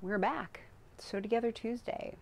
We're back. Sew Together Tuesday.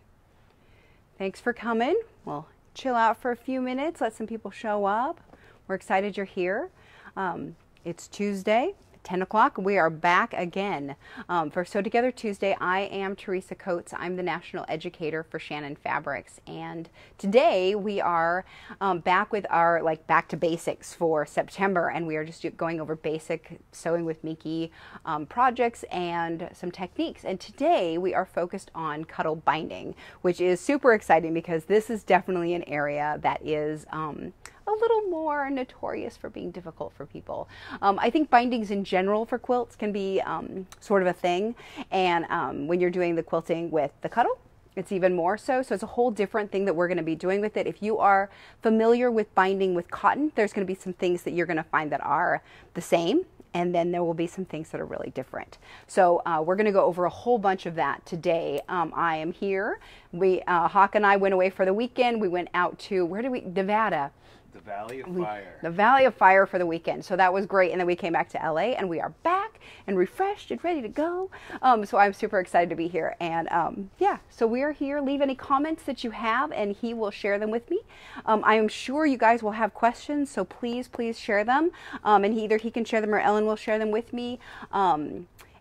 Thanks for coming. Well, chill out for a few minutes, let some people show up. We're excited you're here. Um, it's Tuesday. 10 o'clock, we are back again um, for Sew Together Tuesday. I am Teresa Coates. I'm the national educator for Shannon Fabrics, and today we are um, back with our like back to basics for September, and we are just going over basic sewing with Minky um, projects and some techniques. And today we are focused on cuddle binding, which is super exciting because this is definitely an area that is um, a little more notorious for being difficult for people. Um, I think bindings in general for quilts can be um, sort of a thing, and um, when you're doing the quilting with the cuddle, it's even more so. So it's a whole different thing that we're going to be doing with it. If you are familiar with binding with cotton, there's going to be some things that you're going to find that are the same and then there will be some things that are really different. So uh, we're going to go over a whole bunch of that today. Um, I am here. We uh, Hawk and I went away for the weekend. We went out to where did we Nevada the Valley of Fire. The Valley of Fire for the weekend. So that was great. And then we came back to LA and we are back and refreshed and ready to go. Um, so I'm super excited to be here. And um, yeah, so we are here. Leave any comments that you have and he will share them with me. Um, I am sure you guys will have questions. So please, please share them. Um, and he, either he can share them or Ellen will share them with me.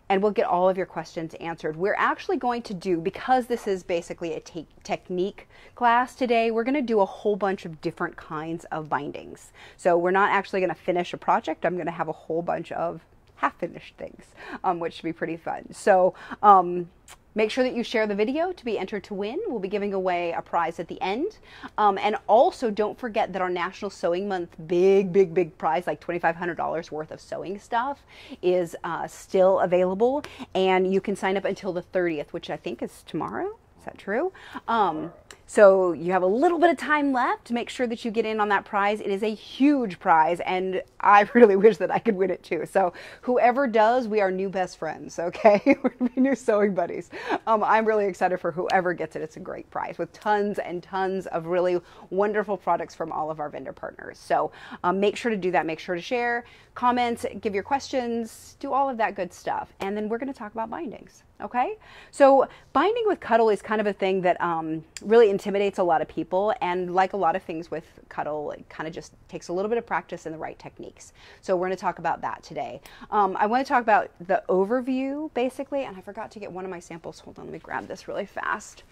And we'll get all of your questions answered. We're actually going to do, because this is basically a te technique class today, we're going to do a whole bunch of different kinds of bindings. So we're not actually going to finish a project. I'm going to have a whole bunch of half finished things, um, which should be pretty fun. So um, Make sure that you share the video to be entered to win. We'll be giving away a prize at the end. Um, and also don't forget that our National Sewing Month big, big, big prize, like $2,500 worth of sewing stuff, is uh, still available. And you can sign up until the 30th, which I think is tomorrow. That true? Um, so you have a little bit of time left to make sure that you get in on that prize. It is a huge prize, and I really wish that I could win it too. So whoever does, we are new best friends. Okay, we're gonna be new sewing buddies. Um, I'm really excited for whoever gets it. It's a great prize with tons and tons of really wonderful products from all of our vendor partners. So um, make sure to do that. Make sure to share, comment, give your questions, do all of that good stuff, and then we're going to talk about bindings. Okay, so binding with cuddle is kind of a thing that um, really intimidates a lot of people, and like a lot of things with cuddle, it kind of just takes a little bit of practice and the right techniques. So we're going to talk about that today. Um, I want to talk about the overview basically, and I forgot to get one of my samples. Hold on, let me grab this really fast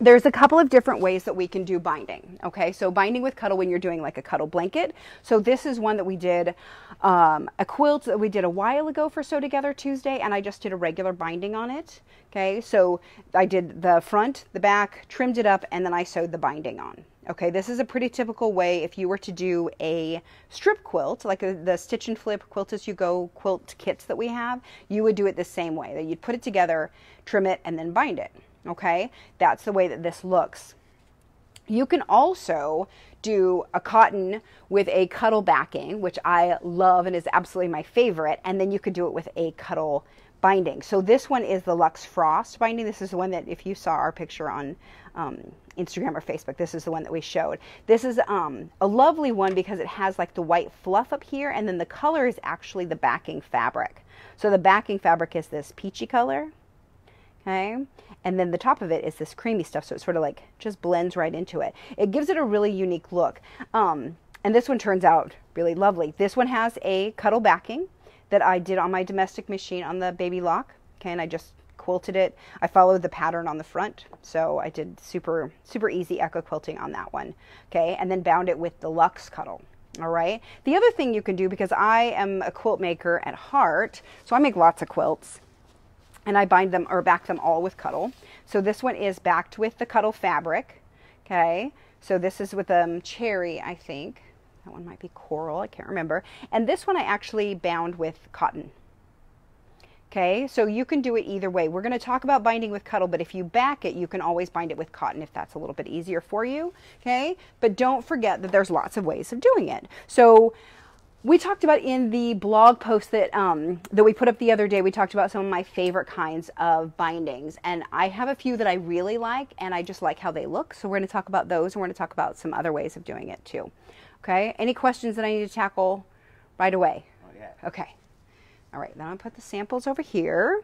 there's a couple of different ways that we can do binding. Okay, so binding with cuddle when you're doing like a cuddle blanket. So this is one that we did, um, a quilt that we did a while ago for Sew Together Tuesday, and I just did a regular binding on it. Okay, so I did the front, the back, trimmed it up, and then I sewed the binding on. Okay, this is a pretty typical way if you were to do a strip quilt, like a, the stitch and flip quilt as you go quilt kits that we have, you would do it the same way. That you'd put it together, trim it, and then bind it. Okay, that's the way that this looks. You can also do a cotton with a cuddle backing, which I love and is absolutely my favorite, and then you could do it with a cuddle binding. So this one is the Luxe Frost binding. This is the one that if you saw our picture on um, Instagram or Facebook, this is the one that we showed. This is um, a lovely one because it has like the white fluff up here, and then the color is actually the backing fabric. So the backing fabric is this peachy color, okay? And then the top of it is this creamy stuff, so it sort of like just blends right into it. It gives it a really unique look. Um, and this one turns out really lovely. This one has a cuddle backing that I did on my domestic machine on the baby lock. Okay, and I just quilted it. I followed the pattern on the front, so I did super, super easy echo quilting on that one. Okay, and then bound it with the Luxe Cuddle. All right. The other thing you can do, because I am a quilt maker at heart, so I make lots of quilts, and I bind them or back them all with Cuddle. So this one is backed with the Cuddle fabric. Okay. So this is with um, cherry, I think. That one might be coral, I can't remember. And this one I actually bound with cotton. Okay, so you can do it either way. We're going to talk about binding with cuddle, but if you back it, you can always bind it with cotton if that's a little bit easier for you. Okay, but don't forget that there's lots of ways of doing it. So we talked about in the blog post that um, that we put up the other day. We talked about some of my favorite kinds of bindings, and I have a few that I really like, and I just like how they look. So we're going to talk about those, and we're going to talk about some other ways of doing it too. Okay. Any questions that I need to tackle right away? Oh, yeah. Okay. All right. Then I'll put the samples over here.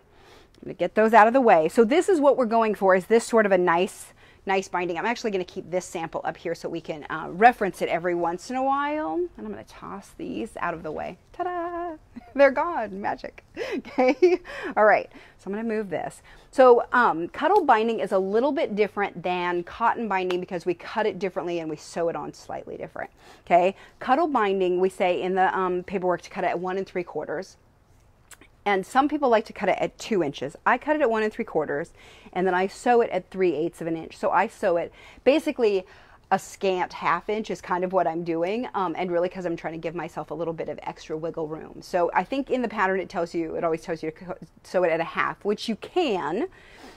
I'm going to get those out of the way. So this is what we're going for is this sort of a nice nice binding. I'm actually going to keep this sample up here so we can uh, reference it every once in a while. And I'm going to toss these out of the way. Ta-da! They're gone. Magic. Okay. All right. So I'm going to move this. So um, cuddle binding is a little bit different than cotton binding because we cut it differently and we sew it on slightly different. Okay. Cuddle binding, we say in the um, paperwork to cut it at one and three quarters. And some people like to cut it at two inches. I cut it at one and three quarters, and then I sew it at three eighths of an inch. So I sew it basically a scant half inch is kind of what I'm doing, um, and really because I'm trying to give myself a little bit of extra wiggle room. So I think in the pattern it tells you, it always tells you to sew it at a half, which you can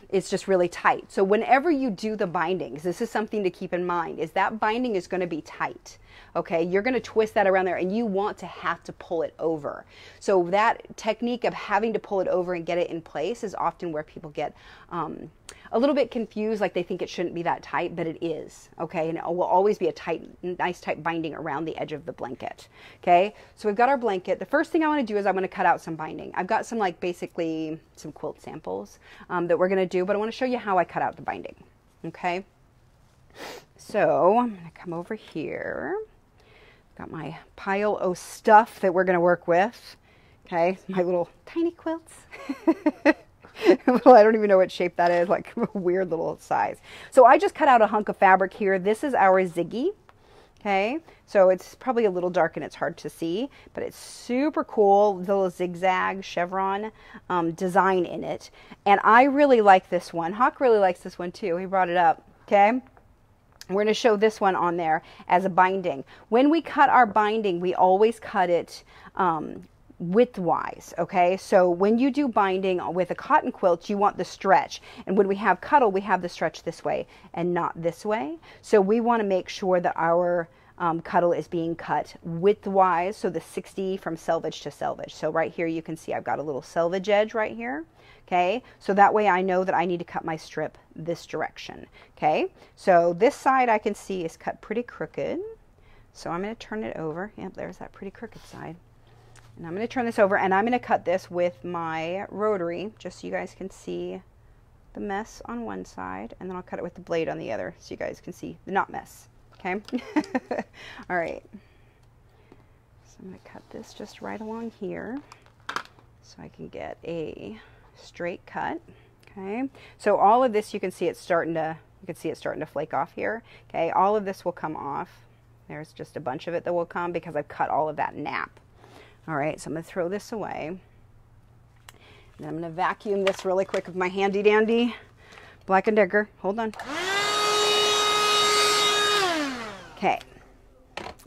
it's just really tight. So whenever you do the bindings, this is something to keep in mind, is that binding is going to be tight. Okay, you're going to twist that around there and you want to have to pull it over. So that technique of having to pull it over and get it in place is often where people get um, a little bit confused, like they think it shouldn't be that tight, but it is. Okay, and it will always be a tight, nice tight binding around the edge of the blanket. Okay, so we've got our blanket. The first thing I want to do is I'm going to cut out some binding. I've got some like basically some quilt samples um, that we're going to do, but I want to show you how I cut out the binding. Okay, so I'm to come over here. Got my pile of stuff that we're going to work with. Okay, my little tiny quilts. I don't even know what shape that is, like a weird little size. So I just cut out a hunk of fabric here. This is our Ziggy. Okay, so it's probably a little dark and it's hard to see, but it's super cool, little zigzag chevron um, design in it. And I really like this one. Hawk really likes this one too. He brought it up. Okay. We're going to show this one on there as a binding. When we cut our binding, we always cut it um, widthwise, okay? So when you do binding with a cotton quilt, you want the stretch. And when we have cuddle, we have the stretch this way and not this way. So we want to make sure that our um, cuddle is being cut widthwise, so the 60 from selvage to selvage. So right here you can see I've got a little selvage edge right here, okay? So that way I know that I need to cut my strip this direction, okay? So this side I can see is cut pretty crooked. So I'm going to turn it over. Yep, there's that pretty crooked side. And I'm going to turn this over and I'm going to cut this with my rotary just so you guys can see the mess on one side and then I'll cut it with the blade on the other so you guys can see the not mess. Okay. All right. So I'm going to cut this just right along here so I can get a straight cut. Okay. So all of this you can see it's starting to you can see it starting to flake off here. Okay. All of this will come off. There's just a bunch of it that will come because I've cut all of that nap. All right, so I'm to throw this away. And I'm to vacuum this really quick with my handy dandy Black & Decker. Hold on. Okay.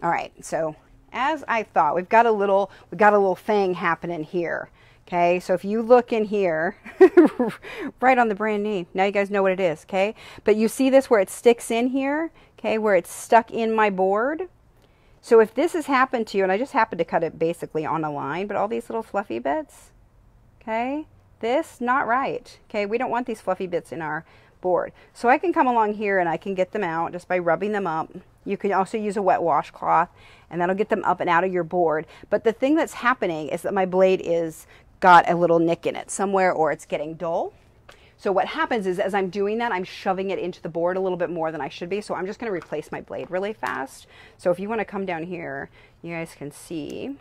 All right, so as I thought, we've got a little, we've got a little thing happening here. Okay, so if you look in here, right on the brand name, now you guys know what it is, okay? But you see this where it sticks in here, okay, where it's stuck in my board? So if this has happened to you, and I just happened to cut it basically on a line, but all these little fluffy bits, okay, this, not right. Okay, we don't want these fluffy bits in our board. So I can come along here and I can get them out just by rubbing them up. You can also use a wet washcloth and that'll get them up and out of your board. But the thing that's happening is that my blade is got a little nick in it somewhere or it's getting dull. So what happens is as I'm doing that, I'm shoving it into the board a little bit more than I should be. So I'm just going to replace my blade really fast. So if you want to come down here, you guys can see.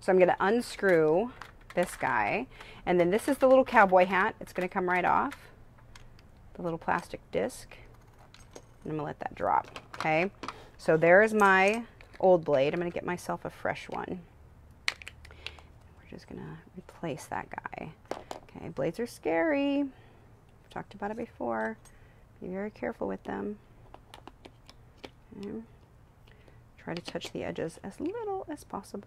So I'm going to unscrew this guy. And then this is the little cowboy hat. It's going to come right off. The little plastic disc. And I'm going to let that drop. Okay. So there's my old blade. I'm going to get myself a fresh one. We're just to replace that guy. Okay, blades are scary. I've talked about it before. Be very careful with them. Okay. Try to touch the edges as little as possible.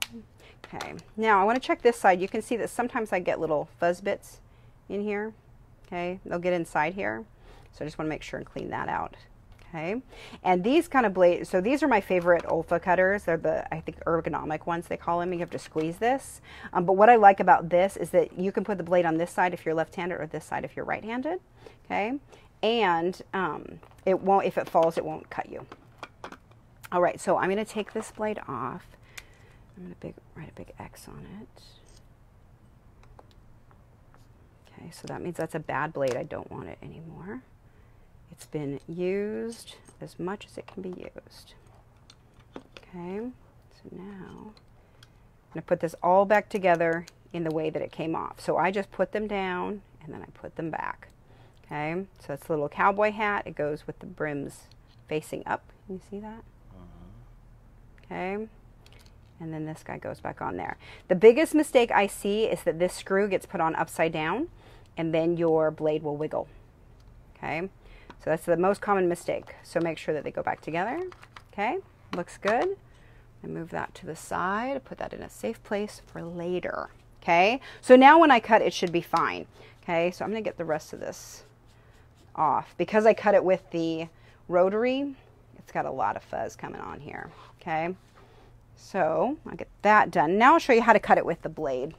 Okay, now I want to check this side. You can see that sometimes I get little fuzz bits in here. Okay, they'll get inside here. So I just want to make sure and clean that out okay? And these kind of blades, so these are my favorite Olfa cutters. They're the, I think, ergonomic ones they call them. You have to squeeze this. Um, but what I like about this is that you can put the blade on this side if you're left-handed or this side if you're right-handed, okay? And um, it won't, if it falls, it won't cut you. All right, so I'm going to take this blade off. I'm going to write a big X on it. Okay. So that means that's a bad blade. I don't want it anymore. It's been used as much as it can be used. Okay, so now I'm going to put this all back together in the way that it came off. So I just put them down and then I put them back. Okay, so it's a little cowboy hat. It goes with the brims facing up. Can you see that? Uh-huh. Okay, and then this guy goes back on there. The biggest mistake I see is that this screw gets put on upside down and then your blade will wiggle. Okay, so that's the most common mistake. So make sure that they go back together. Okay, looks good. I move that to the side, put that in a safe place for later. Okay, so now when I cut, it should be fine. Okay, so I'm gonna get the rest of this off. Because I cut it with the rotary, it's got a lot of fuzz coming on here. Okay, so I'll get that done. Now I'll show you how to cut it with the blade.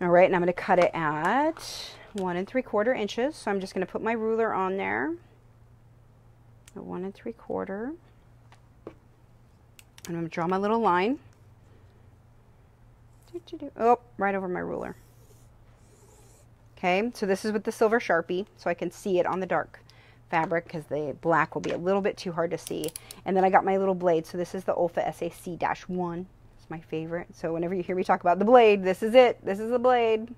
All right, and I'm gonna cut it at one and three quarter inches. So I'm just gonna put my ruler on there. One and three quarter. And I'm gonna draw my little line. Oh, right over my ruler. Okay, so this is with the silver Sharpie, so I can see it on the dark fabric because the black will be a little bit too hard to see. And then I got my little blade, so this is the Olfa SAC-1. It's my favorite. So whenever you hear me talk about the blade, this is it. This is the blade.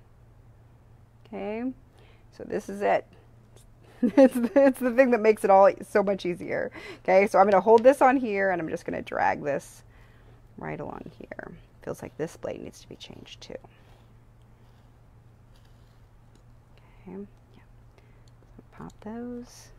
Okay, so this is it. it's, it's the thing that makes it all so much easier. Okay, so I'm going to hold this on here and I'm just going to drag this right along here. Feels like this blade needs to be changed too. Okay, yeah. Pop those.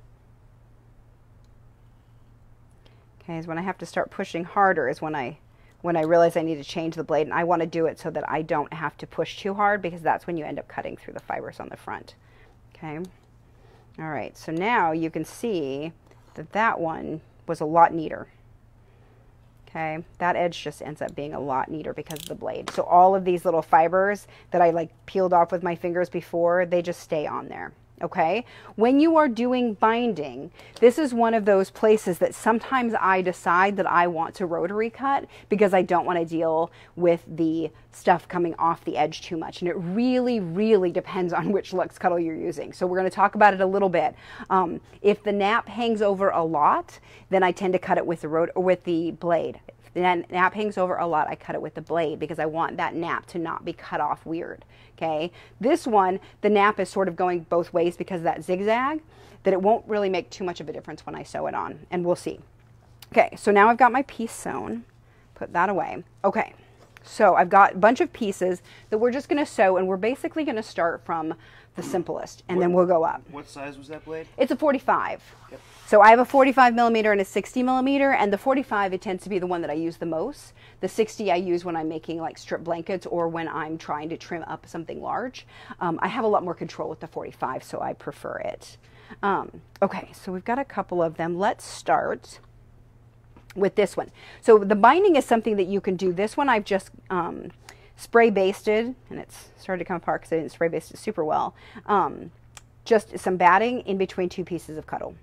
Okay, is when I have to start pushing harder is when I when I realize I need to change the blade and I want to do it so that I don't have to push too hard because that's when you end up cutting through the fibers on the front. Okay. All right, so now you can see that that one was a lot neater. Okay, that edge just ends up being a lot neater because of the blade. So all of these little fibers that I like peeled off with my fingers before, they just stay on there. Okay, when you are doing binding, this is one of those places that sometimes I decide that I want to rotary cut because I don't want to deal with the stuff coming off the edge too much. And it really, really depends on which Luxe Cuddle you're using. So we're going to talk about it a little bit. Um, if the nap hangs over a lot, then I tend to cut it with the, rot- with the blade. The nap hangs over a lot, I cut it with the blade because I want that nap to not be cut off weird. Okay, this one, the nap is sort of going both ways because of that zigzag, that it won't really make too much of a difference when I sew it on, and we'll see. Okay, so now I've got my piece sewn. Put that away. Okay, so I've got a bunch of pieces that we're just going to sew, and we're basically going to start from the simplest, and what, then we'll go up. What size was that blade? It's a 45. Yep. So I have a 45 millimeter and a 60 millimeter, and the 45 it tends to be the one that I use the most. The 60 I use when I'm making like strip blankets or when I'm trying to trim up something large. Um, I have a lot more control with the 45, so I prefer it. Um, okay, so we've got a couple of them. Let's start with this one. So the binding is something that you can do. This one I've just um, spray basted, and it's started to come apart because I didn't spray baste it super well. Um, just some batting in between two pieces of cuddle.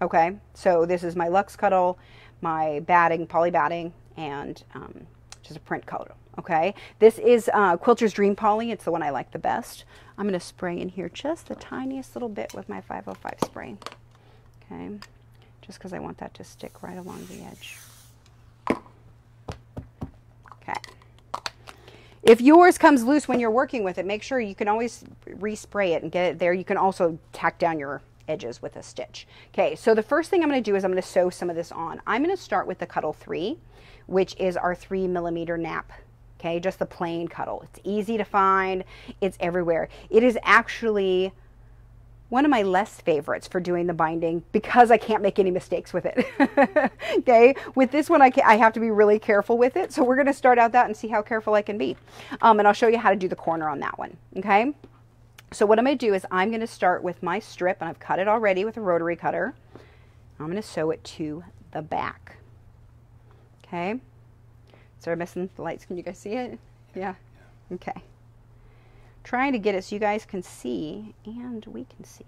Okay, so this is my Luxe Cuddle, my batting, poly batting, and um, just a print color. Okay, this is uh, Quilter's Dream Poly. It's the one I like the best. I'm going to spray in here just the tiniest little bit with my 505 spray. Okay, just because I want that to stick right along the edge. Okay. If yours comes loose when you're working with it, make sure you can always respray it and get it there. You can also tack down your edges with a stitch. Okay, so the first thing I'm going to do is I'm going to sew some of this on. I'm going to start with the Cuddle 3, which is our 3 millimeter nap. Okay, just the plain Cuddle. It's easy to find. It's everywhere. It is actually one of my less favorites for doing the binding because I can't make any mistakes with it. okay, with this one I, can, I have to be really careful with it. So we're going to start out that and see how careful I can be. Um, and I'll show you how to do the corner on that one. Okay. So what I'm going to do is I'm going to start with my strip, and I've cut it already with a rotary cutter. I'm going to sew it to the back. Okay. So I'm missing the lights. Can you guys see it? Yeah. Okay. Trying to get it so you guys can see and we can see.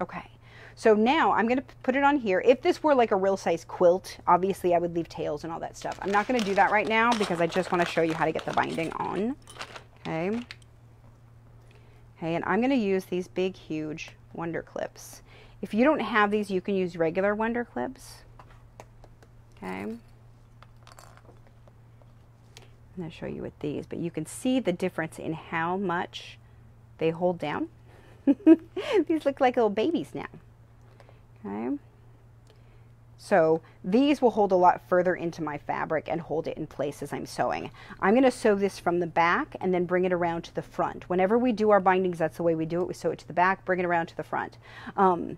Okay. So now I'm going to put it on here. If this were like a real size quilt, obviously I would leave tails and all that stuff. I'm not going to do that right now because I just want to show you how to get the binding on. Okay Okay, and I'm going to use these big, huge Wonder Clips. If you don't have these, you can use regular Wonder Clips. Okay. I'm going to show you with these, but you can see the difference in how much they hold down. these look like little babies now. Okay. So these will hold a lot further into my fabric and hold it in place as I'm sewing. I'm going to sew this from the back and then bring it around to the front. Whenever we do our bindings, that's the way we do it. We sew it to the back, bring it around to the front. Um,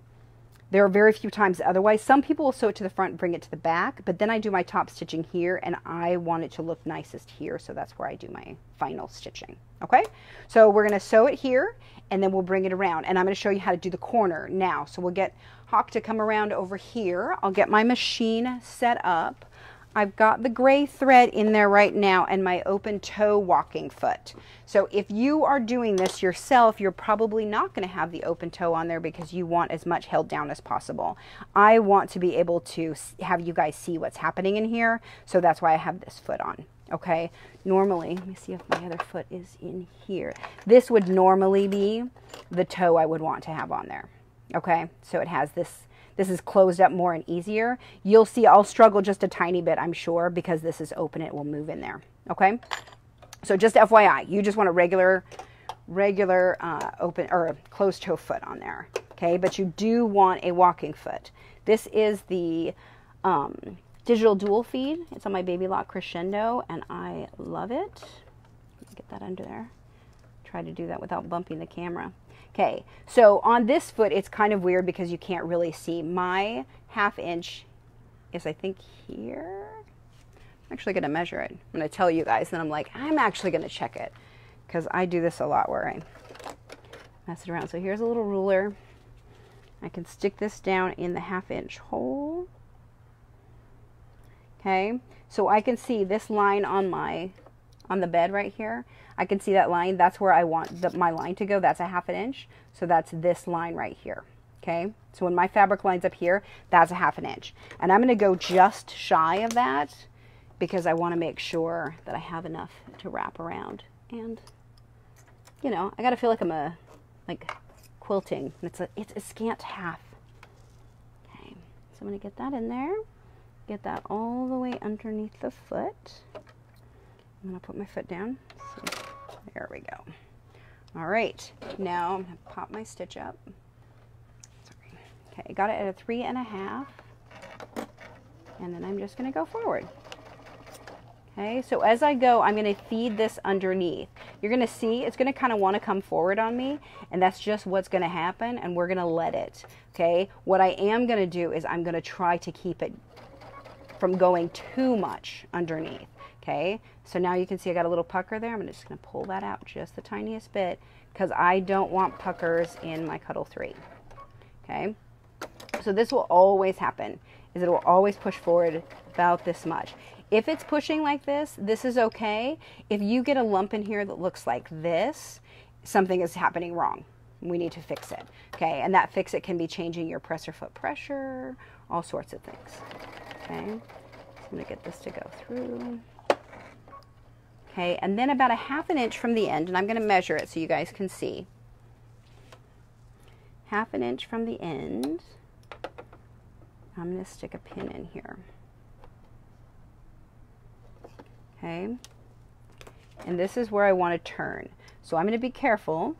there are very few times otherwise. Some people will sew it to the front, bring it to the back, but then I do my top stitching here and I want it to look nicest here. So that's where I do my final stitching. Okay. So we're going to sew it here and then we'll bring it around and I'm going to show you how to do the corner now. So we'll get Hawk to come around over here. I'll get my machine set up. I've got the gray thread in there right now and my open toe walking foot. So if you are doing this yourself, you're probably not going to have the open toe on there because you want as much held down as possible. I want to be able to have you guys see what's happening in here. So that's why I have this foot on. Okay, normally, let me see if my other foot is in here. This would normally be the toe I would want to have on there. Okay, so it has this, this is closed up more and easier. You'll see I'll struggle just a tiny bit, I'm sure, because this is open, it will move in there. Okay, so just FYI, you just want a regular, regular uh, open or closed toe foot on there. Okay, but you do want a walking foot. This is the um, digital dual feed. It's on my Baby Lock Crescendo, and I love it. Get that under there. Try to do that without bumping the camera. Okay, so on this foot, it's kind of weird because you can't really see. My half inch is, I think, here. I'm actually going to measure it. I'm going to tell you guys, and I'm like, I'm actually going to check it because I do this a lot where I mess it around. So here's a little ruler. I can stick this down in the half inch hole. Okay, so I can see this line on my on the bed right here. I can see that line. That's where I want the, my line to go. That's a half an inch. So that's this line right here. Okay, so when my fabric lines up here, that's a half an inch. And I'm going to go just shy of that because I want to make sure that I have enough to wrap around. And, you know, I got to feel like I'm a, like quilting. It's a, it's a scant half. Okay, so I'm going to get that in there. Get that all the way underneath the foot. I'm to put my foot down. There we go. All right, now I'm to pop my stitch up. Sorry. Okay, I got it at a three and a half. And then I'm just to go forward. Okay, so as I go, I'm to feed this underneath. You're to see it's going to kind of want to come forward on me, and that's just what's to happen, and we're to let it. Okay, what I am to do is I'm to try to keep it from going too much underneath. Okay, so now you can see I got a little pucker there. I'm just going to pull that out just the tiniest bit because I don't want puckers in my Cuddle 3. Okay, so this will always happen, is it will always push forward about this much. If it's pushing like this, this is okay. If you get a lump in here that looks like this, something is happening wrong. We need to fix it. Okay, and that fix it can be changing your presser foot pressure, all sorts of things. Okay, so I'm to get this to go through. Okay, and then about a half an inch from the end, and I'm going to measure it so you guys can see. Half an inch from the end, I'm going to stick a pin in here. Okay, and this is where I want to turn. So I'm going to be careful.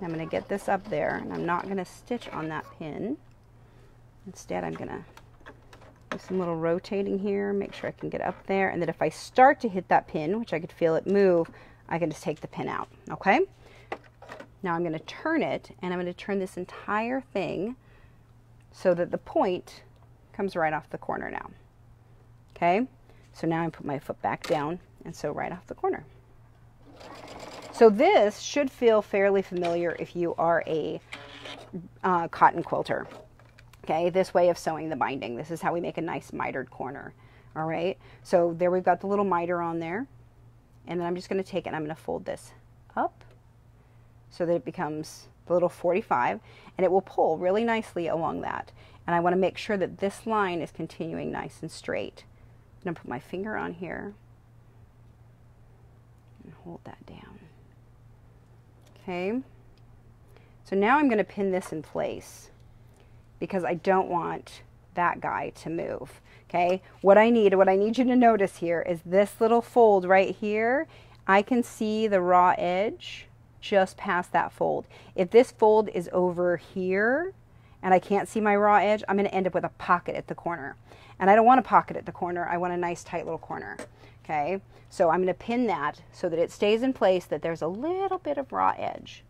I'm going to get this up there, and I'm not going to stitch on that pin. Instead, I'm going to do some little rotating here, make sure I can get up there, and that if I start to hit that pin, which I could feel it move, I can just take the pin out, okay? Now I'm going to turn it, and I'm going to turn this entire thing so that the point comes right off the corner now, okay? So now I put my foot back down, and so right off the corner. So this should feel fairly familiar if you are a uh, cotton quilter. Okay, this way of sewing the binding. This is how we make a nice mitered corner. All right, so there we've got the little miter on there. And then I'm just going to take it and I'm going to fold this up so that it becomes the little 45 and it will pull really nicely along that. And I want to make sure that this line is continuing nice and straight. I'm going to put my finger on here and hold that down. Okay. So now I'm going to pin this in place because I don't want that guy to move. Okay, what I need, what I need you to notice here is this little fold right here. I can see the raw edge just past that fold. If this fold is over here and I can't see my raw edge, I'm going to end up with a pocket at the corner. And I don't want a pocket at the corner. I want a nice tight little corner. Okay, so I'm going to pin that so that it stays in place, that there's a little bit of raw edge.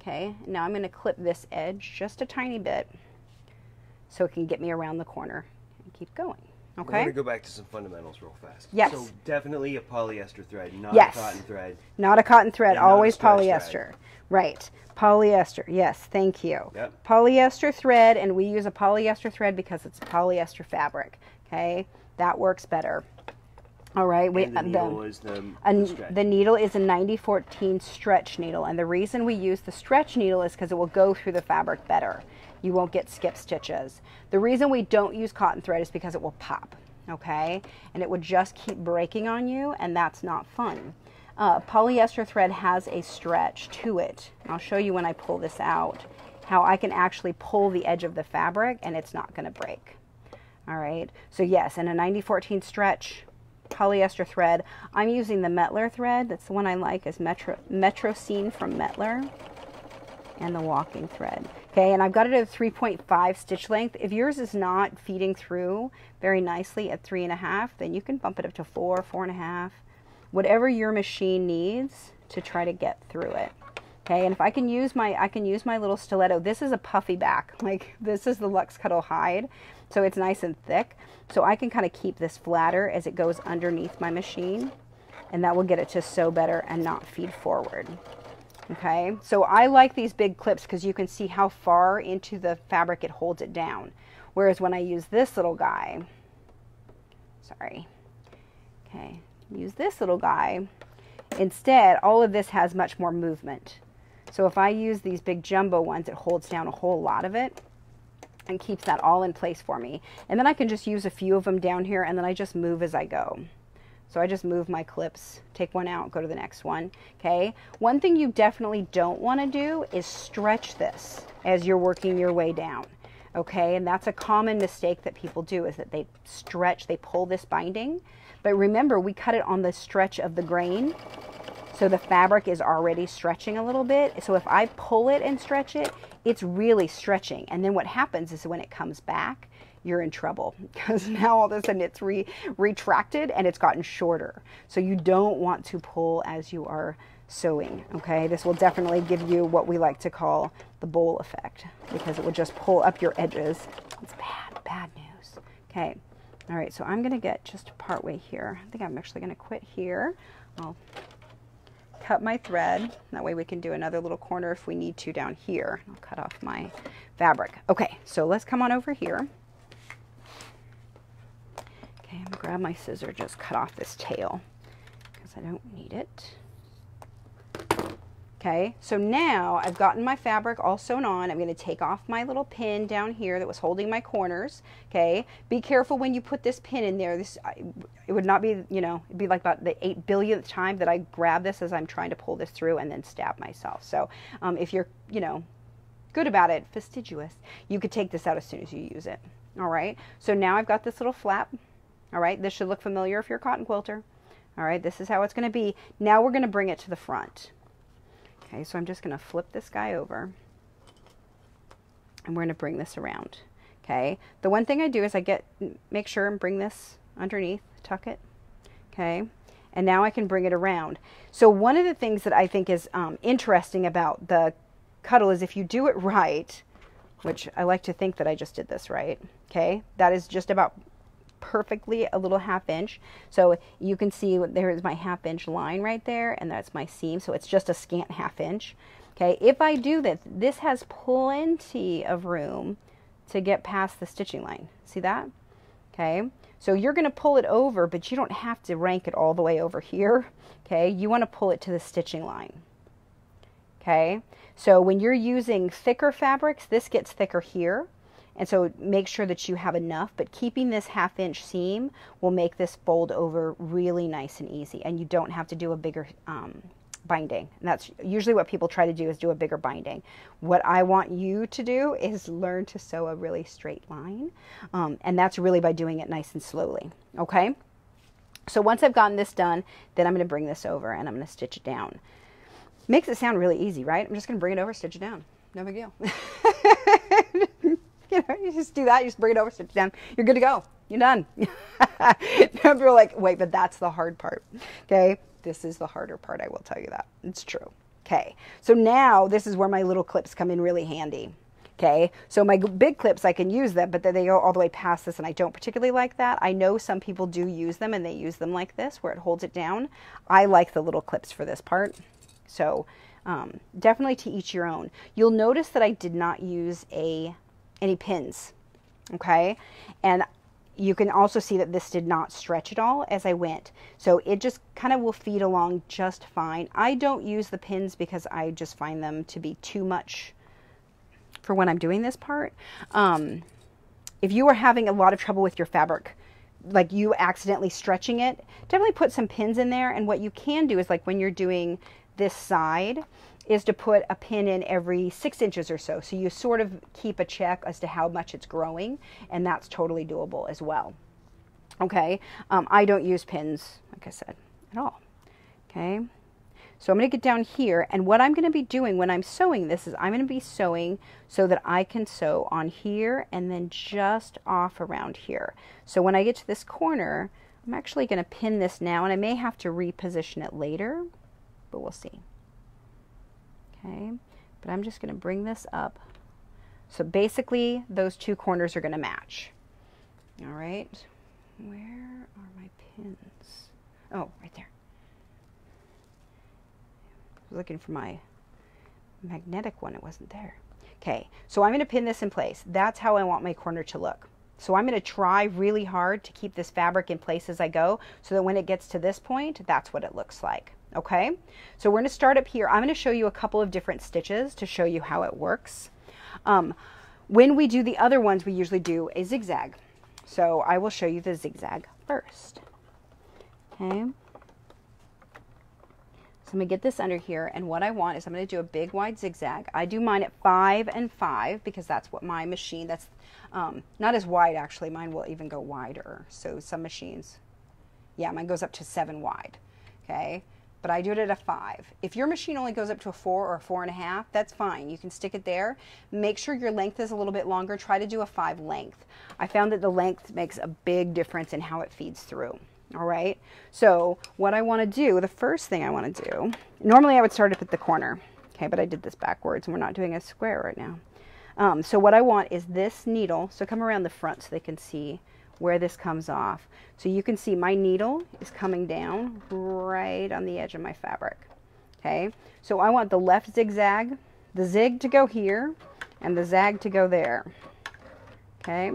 Okay, now I'm going to clip this edge just a tiny bit so it can get me around the corner and keep going. Okay. We're going to go back to some fundamentals real fast. Yes. So definitely a polyester thread, not yes. a cotton thread. Not a cotton thread, always polyester. thread. Right. Polyester. Yes, thank you. Yep. Polyester thread, and we use a polyester thread because it's polyester fabric. Okay, that works better. All right. We And the uh, needle is the, a- the the needle is a 9014 stretch needle, and the reason we use the stretch needle is because it will go through the fabric better. You won't get skip stitches. The reason we don't use cotton thread is because it will pop, okay? And it would just keep breaking on you, and that's not fun. Uh, polyester thread has a stretch to it. I'll show you when I pull this out how I can actually pull the edge of the fabric and it's not going to break. All right, so yes, in a 9014 stretch polyester thread. I'm using the Mettler thread. That's the one I like is Metro Metrosene from Mettler and the walking thread. Okay, and I've got it at 3.5 stitch length. If yours is not feeding through very nicely at three and a half, then you can bump it up to four, four and a half, whatever your machine needs to try to get through it. Okay, and if I can use my I can use my little stiletto. This is a puffy back. Like this is the Luxe Cuddle hide. So it's nice and thick. So I can kind of keep this flatter as it goes underneath my machine. And that will get it to sew better and not feed forward. Okay, so I like these big clips because you can see how far into the fabric it holds it down. Whereas when I use this little guy, sorry, okay, use this little guy, instead all of this has much more movement. So if I use these big jumbo ones, it holds down a whole lot of it and keeps that all in place for me. And then I can just use a few of them down here and then I just move as I go. So I just move my clips, take one out, go to the next one. Okay. One thing you definitely don't want to do is stretch this as you're working your way down. Okay. And that's a common mistake that people do is that they stretch, they pull this binding. But remember, we cut it on the stretch of the grain. So the fabric is already stretching a little bit. So if I pull it and stretch it, it's really stretching. And then what happens is when it comes back, you're in trouble because now all of a sudden it's re- retracted and it's gotten shorter. So you don't want to pull as you are sewing. Okay, this will definitely give you what we like to call the bowl effect because it will just pull up your edges. It's bad, bad news. Okay, all right, so I'm going to get just part way here. I think I'm actually going to quit here. I'll cut my thread. That way we can do another little corner if we need to down here. I'll cut off my fabric. Okay, so let's come on over here. Okay, I'm gonna grab my scissor, just cut off this tail because I don't need it. Okay, so now I've gotten my fabric all sewn on. I'm going to take off my little pin down here that was holding my corners. Okay, be careful when you put this pin in there. This it would not be, you know, it'd be like about the eight billionth time that I grab this as I'm trying to pull this through and then stab myself. So um, if you're, you know, good about it, fastidious, you could take this out as soon as you use it. All right, so now I've got this little flap. All right, this should look familiar if you're a cotton quilter. All right, this is how it's going to be. Now we're going to bring it to the front. Okay, so I'm just going to flip this guy over and we're going to bring this around. Okay, the one thing I do is I get, make sure and bring this underneath, tuck it. Okay, and now I can bring it around. So one of the things that I think is um, interesting about the cuddle is if you do it right, which I like to think that I just did this right. Okay, that is just about perfectly a little half inch. So you can see there is my half inch line right there, and that's my seam. So it's just a scant half inch. Okay, if I do this, this has plenty of room to get past the stitching line. See that? Okay, so you're going to pull it over, but you don't have to rank it all the way over here. Okay, you want to pull it to the stitching line. Okay, so when you're using thicker fabrics, this gets thicker here. And so make sure that you have enough, but keeping this half inch seam will make this fold over really nice and easy. And you don't have to do a bigger um, binding. And that's usually what people try to do is do a bigger binding. What I want you to do is learn to sew a really straight line. Um, and that's really by doing it nice and slowly. Okay. So once I've gotten this done, then I'm going to bring this over and I'm going to stitch it down. Makes it sound really easy, right? I'm just going to bring it over, stitch it down. No big deal. you know, you just do that. You just bring it over, stitch it down. You're good to go. You're done. People are like, wait, but that's the hard part. Okay. This is the harder part. I will tell you that. It's true. Okay. So now this is where my little clips come in really handy. Okay, so my big clips, I can use them, but then they go all the way past this, and I don't particularly like that. I know some people do use them, and they use them like this, where it holds it down. I like the little clips for this part. So um, definitely to each your own. You'll notice that I did not use a any pins, okay? And you can also see that this did not stretch at all as I went. So it just kind of will feed along just fine. I don't use the pins because I just find them to be too much for when I'm doing this part. Um, if you are having a lot of trouble with your fabric, like you accidentally stretching it, definitely put some pins in there. And what you can do is like when you're doing this side, is to put a pin in every six inches or so. So you sort of keep a check as to how much it's growing, and that's totally doable as well. Okay, um, I don't use pins, like I said, at all. Okay. So I'm going to get down here and what I'm going to be doing when I'm sewing this is I'm going to be sewing so that I can sew on here and then just off around here. So when I get to this corner, I'm actually going to pin this now and I may have to reposition it later, but we'll see. Okay, but I'm just going to bring this up. So basically those two corners are going to match. All right, where are my pins? Oh, right there I was looking for my magnetic one. It wasn't there. Okay, so I'm going to pin this in place. That's how I want my corner to look. So I'm going to try really hard to keep this fabric in place as I go so that when it gets to this point, that's what it looks like. Okay, so we're going to start up here. I'm going to show you a couple of different stitches to show you how it works. Um, when we do the other ones, we usually do a zigzag. So I will show you the zigzag first. Okay. So I'm going to get this under here, and what I want is I'm going to do a big wide zigzag. I do mine at 5 and 5 because that's what my machine, that's um, not as wide actually, mine will even go wider. So some machines, yeah, mine goes up to 7 wide, okay? But I do it at a 5. If your machine only goes up to a 4 or a 4.5, that's fine. You can stick it there. Make sure your length is a little bit longer. Try to do a 5 length. I found that the length makes a big difference in how it feeds through. All right. So what I want to do, the first thing I want to do, normally I would start up at the corner. Okay, but I did this backwards and we're not doing a square right now. Um, so what I want is this needle. So come around the front so they can see where this comes off. So you can see my needle is coming down right on the edge of my fabric. Okay, so I want the left zigzag, the zig to go here, and the zag to go there. Okay,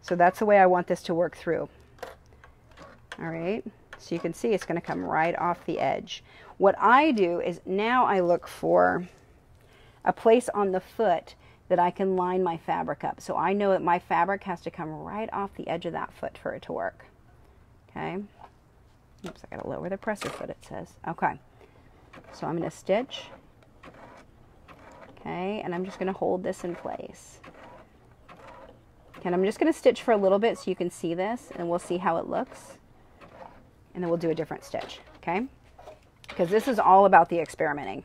so that's the way I want this to work through. All right, so you can see it's going to come right off the edge. What I do is now I look for a place on the foot that I can line my fabric up. So I know that my fabric has to come right off the edge of that foot for it to work. Okay. Oops, I got to lower the presser foot, it says. Okay. So I'm going to stitch. Okay, and I'm just going to hold this in place. And I'm just going to stitch for a little bit so you can see this, and we'll see how it looks and then we'll do a different stitch, okay? Because this is all about the experimenting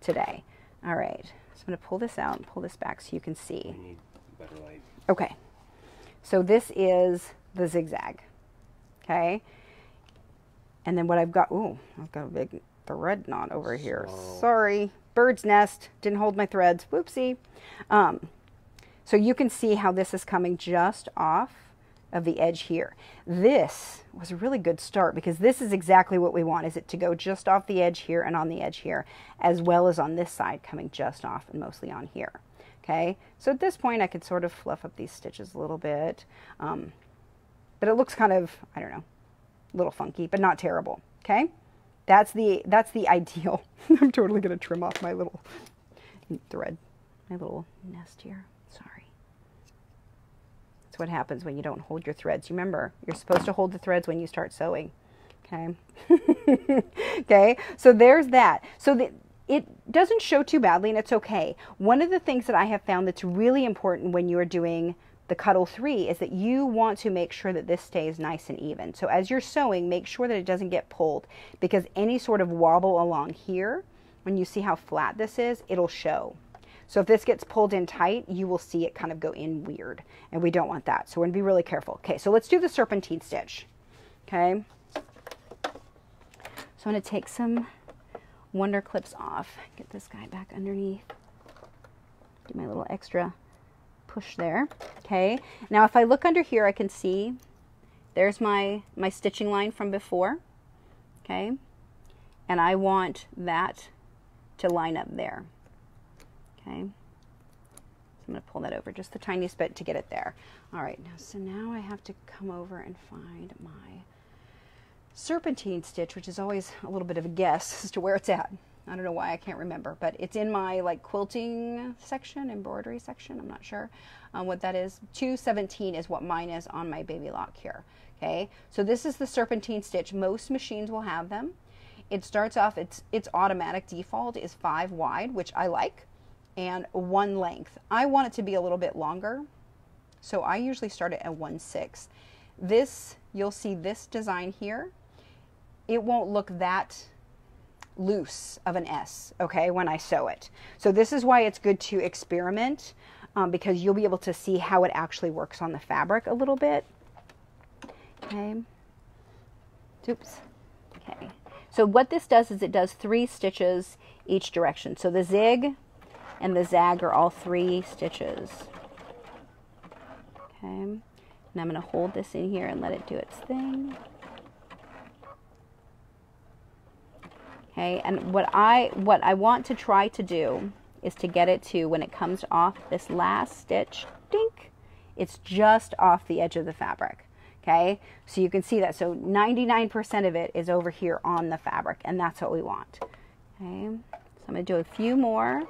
today. All right, I'm gonna pull this out and pull this back so you can see. need better light. Okay, so this is the zigzag, okay? And then what I've got, ooh, I've got a big thread knot over here. Sorry, bird's nest, didn't hold my threads, whoopsie. Um, so you can see how this is coming just off of the edge here. This was a really good start because this is exactly what we want, is it to go just off the edge here and on the edge here, as well as on this side coming just off and mostly on here. Okay, so at this point I could sort of fluff up these stitches a little bit, um, but it looks kind of, I don't know, a little funky, but not terrible. Okay, that's the, that's the ideal. I'm totally going to trim off my little thread, my little nest here. That's what happens when you don't hold your threads. Remember, you're supposed to hold the threads when you start sewing. Okay. okay, so there's that. So the, it doesn't show too badly and it's okay. One of the things that I have found that's really important when you're doing the cuddle three is that you want to make sure that this stays nice and even. So as you're sewing, make sure that it doesn't get pulled because any sort of wobble along here, when you see how flat this is, it'll show. So if this gets pulled in tight, you will see it kind of go in weird and we don't want that. So we're gonna be really careful. Okay, so let's do the serpentine stitch. Okay. So I'm gonna take some wonder clips off, get this guy back underneath, do my little extra push there. Okay, now if I look under here, I can see there's my, my stitching line from before. Okay, and I want that to line up there. Okay, so I'm going to pull that over just the tiniest bit to get it there. All right, now so now I have to come over and find my serpentine stitch, which is always a little bit of a guess as to where it's at. I don't know why I can't remember, but it's in my like quilting section, embroidery section. I'm not sure um, what that is. 217 is what mine is on my baby lock here. Okay, so this is the serpentine stitch. Most machines will have them. It starts off, its, its automatic default is five wide, which I like, and one length. I want it to be a little bit longer, so I usually start it at one six. This, you'll see this design here. It won't look that loose of an S, okay, when I sew it. So this is why it's good to experiment um, because you'll be able to see how it actually works on the fabric a little bit. Okay. Oops. Okay. So what this does is it does three stitches each direction. So the zig and the zag are all three stitches. Okay. And I'm going to hold this in here and let it do its thing. Okay, and what I what I want to try to do is to get it to when it comes off this last stitch, dink, it's just off the edge of the fabric. Okay, so you can see that. So 99% of it is over here on the fabric, and that's what we want. Okay, so I'm gonna do a few more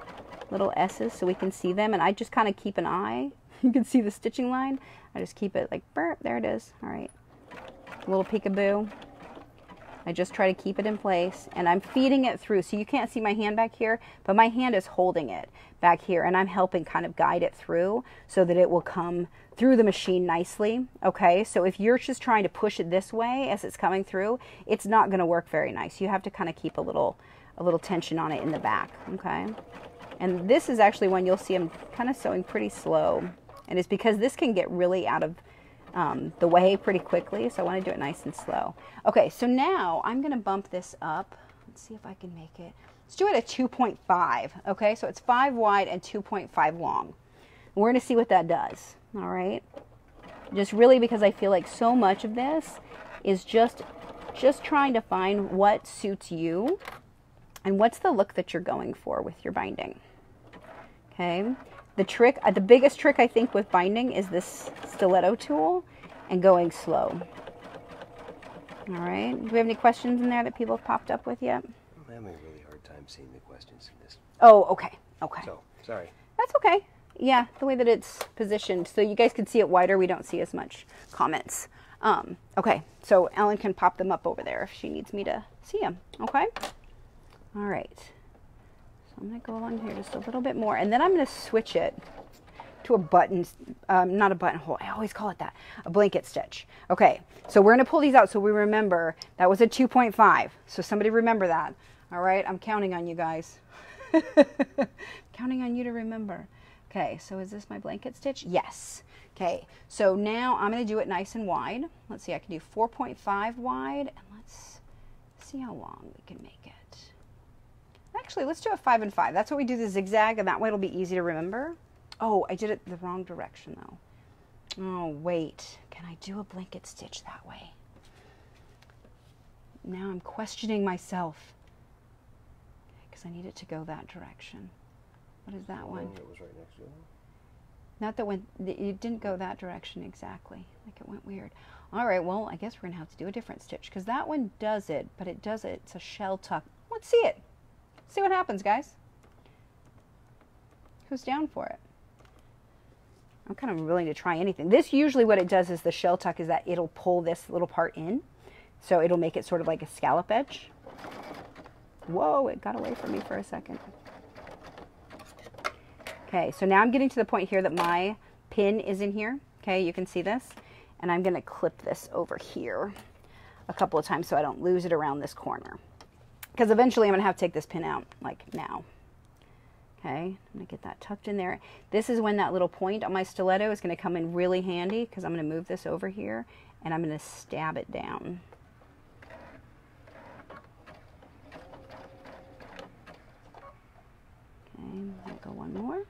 little S's so we can see them, and I just kind of keep an eye. You can see the stitching line. I just keep it like, burp, there it is. All right, a little peekaboo. I just try to keep it in place and I'm feeding it through. So you can't see my hand back here, but my hand is holding it back here and I'm helping kind of guide it through so that it will come through the machine nicely. Okay, so if you're just trying to push it this way as it's coming through, it's not going to work very nice. You have to kind of keep a little, a little tension on it in the back. Okay, and this is actually when you'll see I'm kind of sewing pretty slow. And it's because this can get really out of um, the way pretty quickly, so I want to do it nice and slow. Okay, so now I'm going to bump this up. Let's see if I can make it. Let's do it at 2.5, okay? So it's 5 wide and 2.5 long. We're going to see what that does, all right? Just really because I feel like so much of this is just just trying to find what suits you and what's the look that you're going for with your binding. Okay? The trick, uh, the biggest trick I think with binding is this stiletto tool and going slow. All right. Do we have any questions in there that people have popped up with yet? I'm having a really hard time seeing the questions in this. Oh, okay. Okay. So, sorry. That's okay. Yeah, the way that it's positioned. So you guys can see it wider. We don't see as much comments. Um, okay. So Ellen can pop them up over there if she needs me to see them. Okay. All right. So I'm to go along here just a little bit more, and then I'm to switch it to a button, um, not a buttonhole. I always call it that, a blanket stitch. Okay, so we're to pull these out so we remember that was a 2.5. So somebody remember that. All right, I'm counting on you guys. counting on you to remember. Okay, so is this my blanket stitch? Yes. Okay, so now I'm to do it nice and wide. Let's see, I can do 4.5 wide, and let's see how long we can make it. Actually, let's do a five and five. That's what we do the zigzag, and that way it'll be easy to remember. Oh, I did it the wrong direction, though. Oh, wait. Can I do a blanket stitch that way? Now I'm questioning myself. Because I need it to go that direction. What is that one? It was right next to it. Not that when it didn't go that direction exactly. Like it went weird. All right, well, I guess we're going to have to do a different stitch because that one does it, but it does it. It's a shell tuck. Let's see it. See what happens, guys. Who's down for it? I'm kind of willing to try anything. This usually what it does is the shell tuck is that it'll pull this little part in. So it'll make it sort of like a scallop edge. Whoa, it got away from me for a second. Okay, so now I'm getting to the point here that my pin is in here. Okay, you can see this. And I'm going to clip this over here a couple of times so I don't lose it around this corner. Because eventually I'm going to have to take this pin out, like now. Okay, I'm going to get that tucked in there. This is when that little point on my stiletto is going to come in really handy because I'm going to move this over here and I'm going to stab it down. Okay, go one more.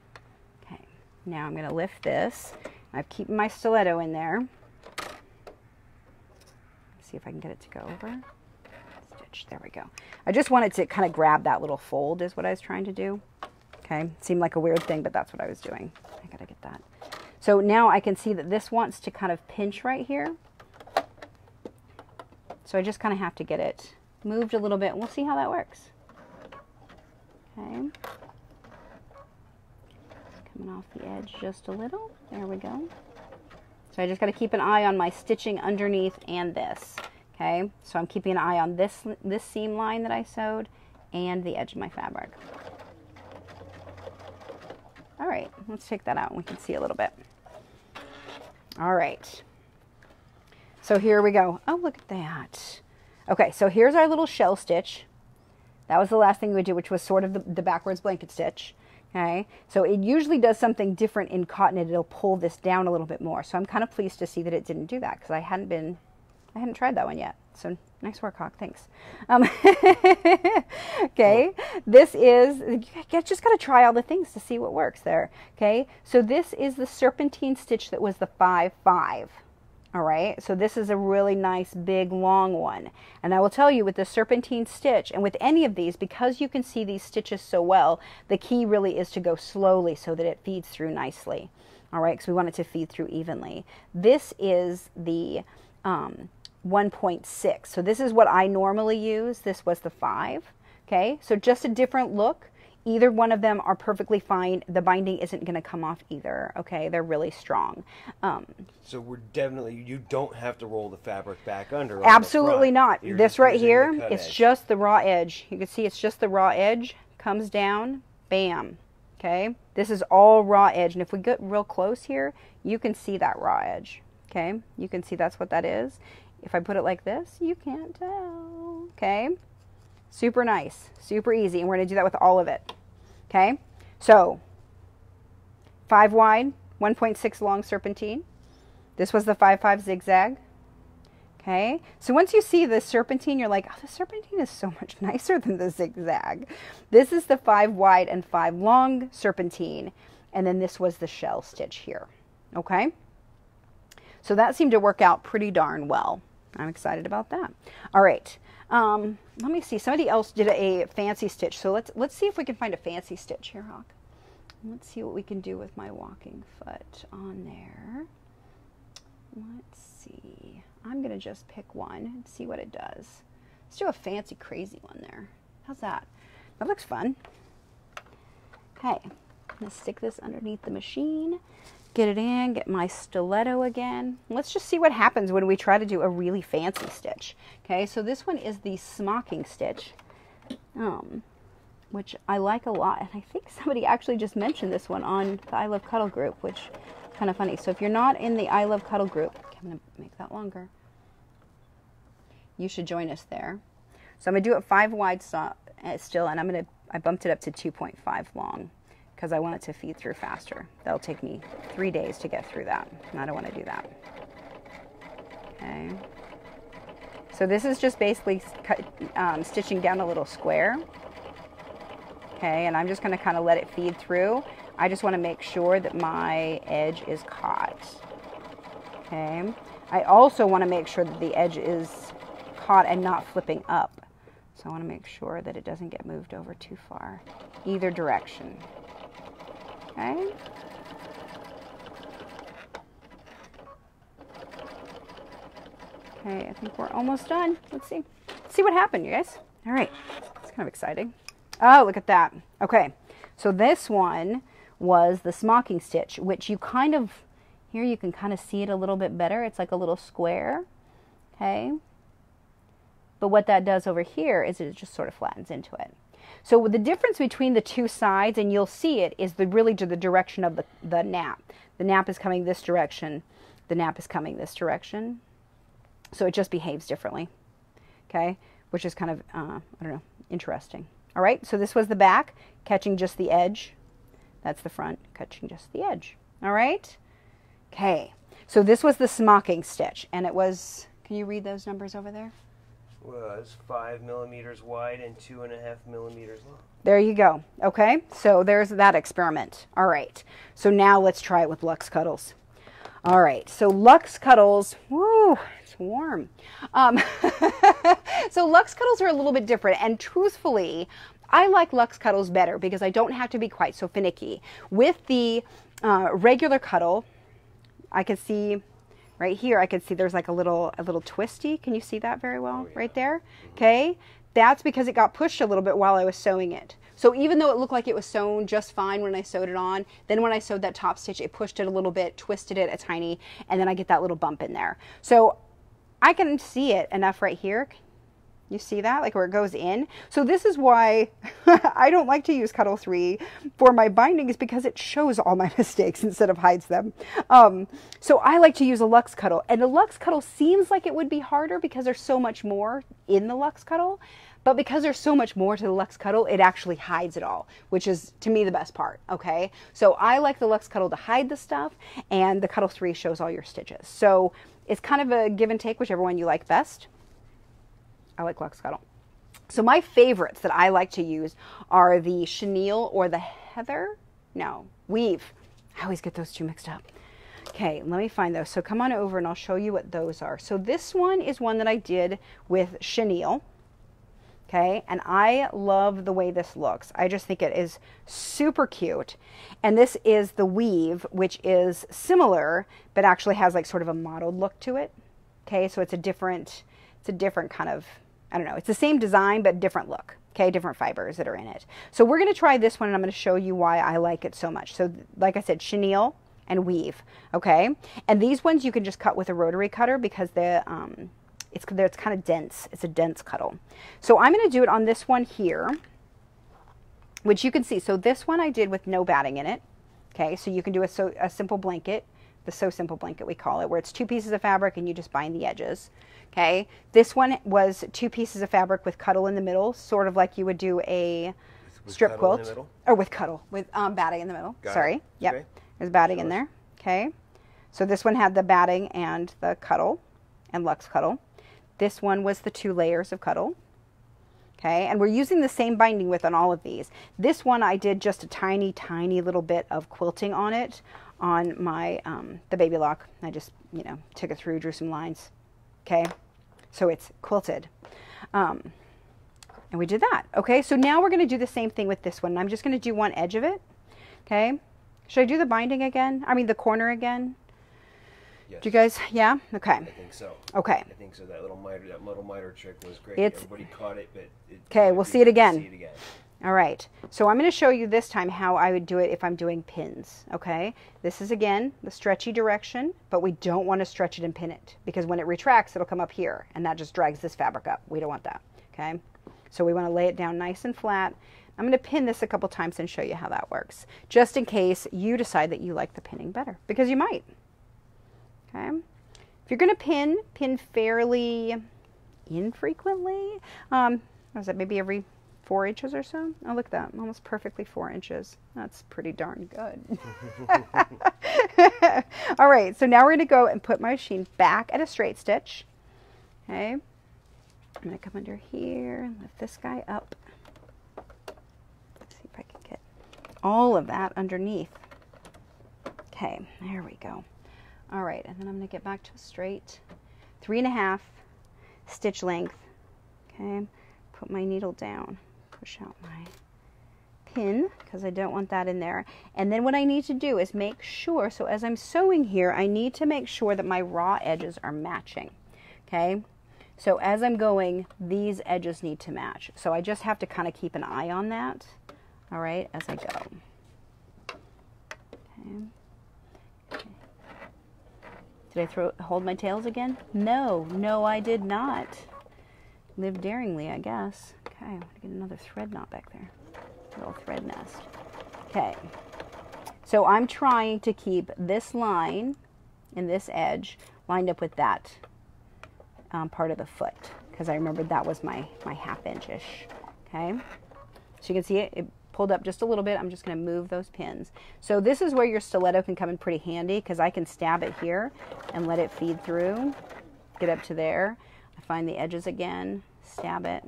Okay, now I'm going to lift this. I've keeping my stiletto in there see if I can get it to go over. There we go. I just wanted to kind of grab that little fold is what I was trying to do. Okay, seemed like a weird thing, but that's what I was doing. I gotta get that. So now I can see that this wants to kind of pinch right here. So I just kind of have to get it moved a little bit. We'll see how that works. Okay. Coming off the edge just a little. There we go. So I just got to keep an eye on my stitching underneath and this. Okay, so I'm keeping an eye on this, this seam line that I sewed and the edge of my fabric. All right, let's take that out and we can see a little bit. All right. So here we go. Oh, look at that. Okay, so here's our little shell stitch. That was the last thing we did, which was sort of the, the backwards blanket stitch. Okay, so it usually does something different in cotton. It'll pull this down a little bit more. So I'm kind of pleased to see that it didn't do that because I hadn't been, I hadn't tried that one yet. So nice work, Hawk. Thanks. Um, okay, this is, you just got to try all the things to see what works there. Okay, so this is the serpentine stitch that was the 5-5. All right, so this is a really nice big long one. And I will tell you with the serpentine stitch and with any of these, because you can see these stitches so well, the key really is to go slowly so that it feeds through nicely. All right, because we want it to feed through evenly. This is the um, 1.6. So this is what I normally use. This was the 5. Okay, so just a different look. Either one of them are perfectly fine. The binding isn't going to come off either. Okay, they're really strong. Um, so we're definitely you don't have to roll the fabric back under. Absolutely not. You're this right here, it's edge. just the raw edge. You can see it's just the raw edge comes down. Bam. Okay, this is all raw edge, and if we get real close here, you can see that raw edge. Okay, you can see that's what that is. If I put it like this, you can't tell. Okay. Super nice, super easy. And we're going to do that with all of it. Okay, so five wide, 1.6 long serpentine. This was the 5-5 zigzag. Okay, so once you see the serpentine, you're like, oh, the serpentine is so much nicer than the zigzag. This is the 5 wide and 5 long serpentine. And then this was the shell stitch here. Okay, so that seemed to work out pretty darn well. I'm excited about that. All right, um, let me see. Somebody else did a fancy stitch. So let's let's see if we can find a fancy stitch here, Hawk. Let's see what we can do with my walking foot on there. Let's see. I'm going to just pick one and see what it does. Let's do a fancy crazy one there. How's that? That looks fun. Okay, I'm going to stick this underneath the machine get it in, get my stiletto again. Let's just see what happens when we try to do a really fancy stitch. Okay, so this one is the smocking stitch, um, which I like a lot. And I think somebody actually just mentioned this one on the I Love Cuddle group, which is kind of funny. So if you're not in the I Love Cuddle group, I'm going to make that longer. You should join us there. So I'm going to do it five wide uh, still, and I'm going to, I bumped it up to 2.5 long because I want it to feed through faster. That'll take me three days to get through that, and I don't want to do that. Okay. So this is just basically cut, um, stitching down a little square. Okay, and I'm just going to kind of let it feed through. I just want to make sure that my edge is caught. Okay. I also want to make sure that the edge is caught and not flipping up. So I want to make sure that it doesn't get moved over too far, either direction. Okay. Okay, I think we're almost done. Let's see. Let's see what happened, you guys. All right. It's kind of exciting. Oh, look at that. Okay. So this one was the smocking stitch, which you kind of, here you can kind of see it a little bit better. It's like a little square. Okay. but what that does over here is it just sort of flattens into it. So the difference between the two sides, and you'll see it, is the really to the direction of the, the nap. The nap is coming this direction. The nap is coming this direction. So it just behaves differently. Okay, which is kind of, uh, I don't know, interesting. All right, so this was the back, catching just the edge. That's the front, catching just the edge. All right? Okay, so this was the smocking stitch, and it was, can you read those numbers over there? Was five millimeters wide and two and a half millimeters long. There you go. Okay, so there's that experiment. All right, so now let's try it with Luxe Cuddles. All right, so Luxe Cuddles, woo, it's warm. Um, so Luxe Cuddles are a little bit different, and truthfully, I like Luxe Cuddles better because I don't have to be quite so finicky. With the uh, regular cuddle, I can see right here, I can see there's like a little a little twisty. Can you see that very well Oh, yeah. right there? Okay, that's because it got pushed a little bit while I was sewing it. So even though it looked like it was sewn just fine when I sewed it on, then when I sewed that top stitch, it pushed it a little bit, twisted it a tiny, and then I get that little bump in there. So I can see it enough right here. You see that? Like where it goes in? So this is why I don't like to use Cuddle 3 for my bindings because it shows all my mistakes instead of hides them. Um, so I like to use a Luxe Cuddle. And the Luxe Cuddle seems like it would be harder because there's so much more in the Luxe Cuddle. But because there's so much more to the Luxe Cuddle, it actually hides it all, which is to me the best part. Okay. So I like the Luxe Cuddle to hide the stuff, and the Cuddle 3 shows all your stitches. So it's kind of a give and take, whichever one you like best. I like Luxe Cuddle. So my favorites that I like to use are the chenille or the heather. No, weave. I always get those two mixed up. Okay, let me find those. So come on over and I'll show you what those are. So this one is one that I did with chenille. Okay, and I love the way this looks. I just think it is super cute. And this is the weave, which is similar, but actually has like sort of a mottled look to it. Okay, so it's a different, it's a different kind of, I don't know, it's the same design, but different look. Okay, different fibers that are in it. So we're going to try this one and I'm going to show you why I like it so much. So like I said, chenille and weave. Okay, and these ones you can just cut with a rotary cutter because the, um, it's, it's kind of dense. It's a dense cuddle. So I'm going to do it on this one here, which you can see. So this one I did with no batting in it. Okay, so you can do a, so, a simple blanket, the So Simple blanket we call it, where it's two pieces of fabric and you just bind the edges. Okay, this one was two pieces of fabric with cuddle in the middle, sort of like you would do a With strip quilt. Or with cuddle, with um, batting in the middle. Got it. Sorry. Yep. Okay. There's batting in there. Okay. So this one had the batting and the cuddle and Luxe Cuddle. This one was the two layers of cuddle. Okay, and we're using the same binding width on all of these. This one I did just a tiny, tiny little bit of quilting on it on my, um, the baby lock. I just, you know, took it through, drew some lines. Okay, so it's quilted. Um, and we did that. Okay, so now we're going to do the same thing with this one. I'm just going to do one edge of it. Okay, should I do the binding again? I mean, the corner again? Yes. Do you guys, yeah? Okay, I think so. okay. I think so. That little miter, that little miter trick was great. It's- Everybody caught it, but it, 'Kay, it we'll see it again. See it again. All right, so I'm going to show you this time how I would do it if I'm doing pins, okay? This is again the stretchy direction, but we don't want to stretch it and pin it because when it retracts, it'll come up here and that just drags this fabric up. We don't want that, okay? So we want to lay it down nice and flat. I'm going to pin this a couple times and show you how that works, just in case you decide that you like the pinning better, because you might, okay? If you're going to pin, pin fairly infrequently. Um, what is that, maybe every four inches or so? Oh, look at that, almost perfectly four inches. That's pretty darn good. All right, so now we're going to go and put my machine back at a straight stitch. Okay, I'm going to come under here and lift this guy up. Let's see if I can get all of that underneath. Okay, there we go. All right, and then I'm going to get back to a straight three and a half stitch length. Okay, put my needle down, push out my pin because I don't want that in there. And then what I need to do is make sure, so as I'm sewing here, I need to make sure that my raw edges are matching. Okay, so as I'm going, these edges need to match. So I just have to kind of keep an eye on that, all right, as I go. Okay. Did I throw hold my tails again? No, no, I did not. live daringly, I guess. Okay, I'm gonna get another thread knot back there. Little thread nest. Okay. So I'm trying to keep this line and this edge lined up with that um, part of the foot because I remembered that was my, my half inch-ish. Okay. So you can see it, it pulled up just a little bit. I'm just going to move those pins. So this is where your stiletto can come in pretty handy because I can stab it here and let it feed through. Get up to there. I find the edges again, stab it,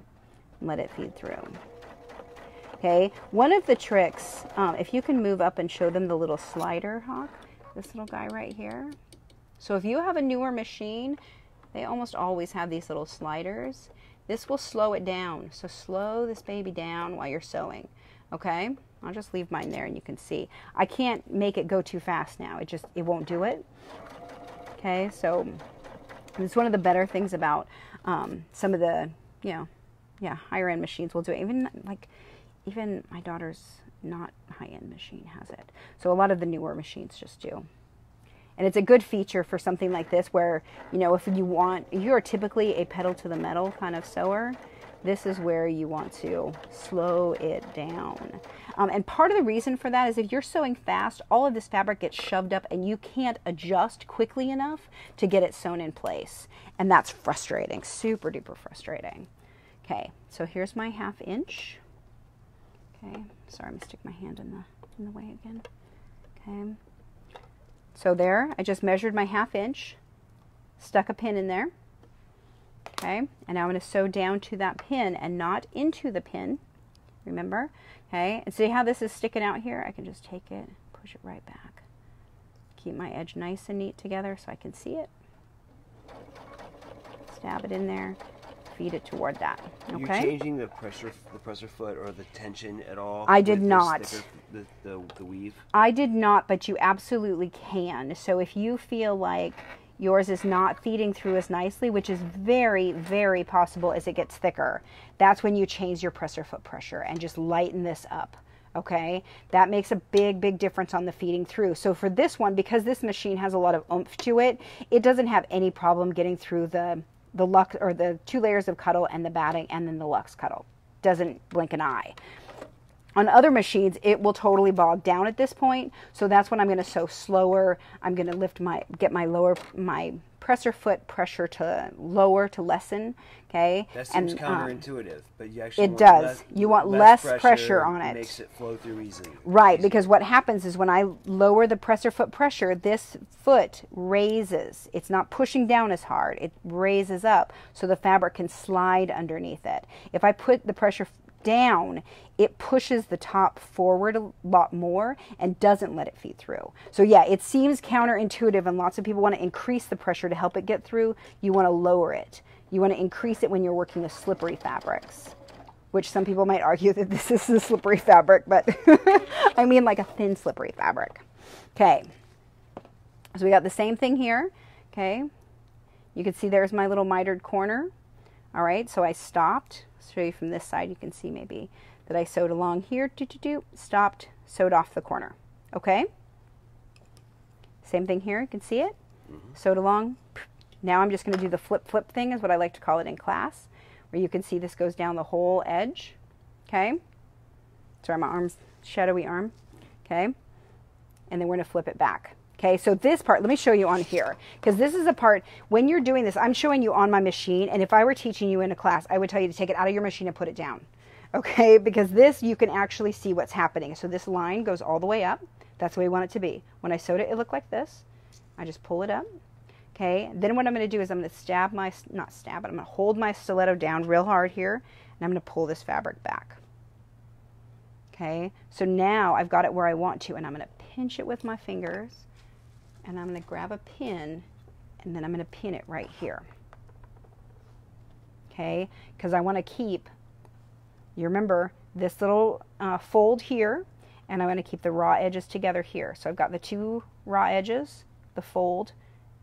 and let it feed through. Okay, one of the tricks, um, if you can move up and show them the little slider hawk, this little guy right here. So if you have a newer machine, they almost always have these little sliders. This will slow it down. So slow this baby down while you're sewing. Okay, I'll just leave mine there and you can see. I can't make it go too fast now. It just, it won't do it. Okay, so it's one of the better things about um, some of the, you know, yeah, higher end machines will do it. Even like, even my daughter's not high end machine has it. So a lot of the newer machines just do. And it's a good feature for something like this where, you know, if you want, you're typically a pedal to the metal kind of sewer, this is where you want to slow it down. Um, and part of the reason for that is if you're sewing fast, all of this fabric gets shoved up and you can't adjust quickly enough to get it sewn in place. And that's frustrating, super duper frustrating. Okay, so here's my half inch. Okay, sorry, I'm gonna stick my hand in the, in the way again. Okay, so there, I just measured my half inch, stuck a pin in there. Okay, and now I'm to sew down to that pin and not into the pin. Remember? Okay, and see how this is sticking out here? I can just take it, push it right back. Keep my edge nice and neat together so I can see it. Stab it in there, feed it toward that. Okay. Are you changing the pressure, the presser foot, or the tension at all? I did not. Sticker, the, the, the weave. I did not, but you absolutely can. So if you feel like yours is not feeding through as nicely, which is very, very possible as it gets thicker, that's when you change your presser foot pressure and just lighten this up. Okay, that makes a big, big difference on the feeding through. So for this one, because this machine has a lot of oomph to it, it doesn't have any problem getting through the the luxe or the two layers of cuddle and the batting and then the luxe cuddle. Doesn't blink an eye. On other machines, it will totally bog down at this point. So that's when I'm going to sew slower. I'm going to lift my, get my lower, my presser foot pressure to lower to lessen. Okay. That seems and, counterintuitive, um, but you actually it want does. Less, you want less, less pressure, on it. Makes it flow through easily. Right, easy. because what happens is when I lower the presser foot pressure, this foot raises. It's not pushing down as hard. It raises up so the fabric can slide underneath it. If I put the pressure down, it pushes the top forward a lot more and doesn't let it feed through. So yeah, it seems counterintuitive and lots of people want to increase the pressure to help it get through. You want to lower it. You want to increase it when you're working with slippery fabrics, which some people might argue that this is a slippery fabric, but I mean like a thin slippery fabric. Okay, so we got the same thing here, okay? You can see there's my little mitered corner. All right, so I stopped. Show you from this side. You can see maybe that I sewed along here, do, do, do, stopped, sewed off the corner. Okay? Same thing here. You can see it. Mm -hmm. Sewed along. Now I'm just going to do the flip flip thing is what I like to call it in class, where you can see this goes down the whole edge. Okay? Sorry, my arm's shadowy arm. Okay? And then we're going to flip it back. Okay, so this part, let me show you on here, because this is a part, when you're doing this, I'm showing you on my machine, and if I were teaching you in a class, I would tell you to take it out of your machine and put it down. Okay, because this, you can actually see what's happening. So this line goes all the way up. That's the way we want it to be. When I sewed it, it looked like this. I just pull it up. Okay, then what I'm going to do is I'm to stab my, not stab, but I'm to hold my stiletto down real hard here, and I'm to pull this fabric back. Okay, so now I've got it where I want to, and I'm going to pinch it with my fingers and I'm going to grab a pin and then I'm going to pin it right here. Okay, because I want to keep, you remember, this little uh, fold here, and I want to keep the raw edges together here. So I've got the two raw edges, the fold,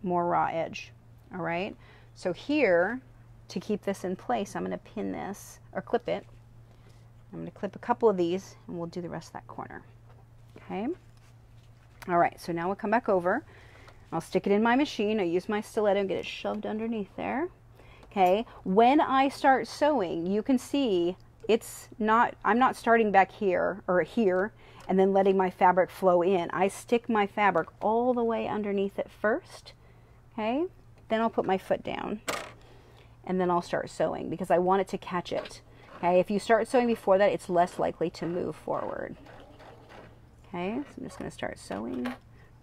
more raw edge. All right, so here, to keep this in place, I'm going to pin this, or clip it. I'm going to clip a couple of these, and we'll do the rest of that corner. Okay. All right, so now we'll come back over. I'll stick it in my machine. I use my stiletto and get it shoved underneath there. Okay, when I start sewing, you can see it's not, I'm not starting back here or here and then letting my fabric flow in. I stick my fabric all the way underneath it first. Okay, then I'll put my foot down and then I'll start sewing because I want it to catch it. Okay, if you start sewing before that, it's less likely to move forward. Okay, so I'm just going to start sewing,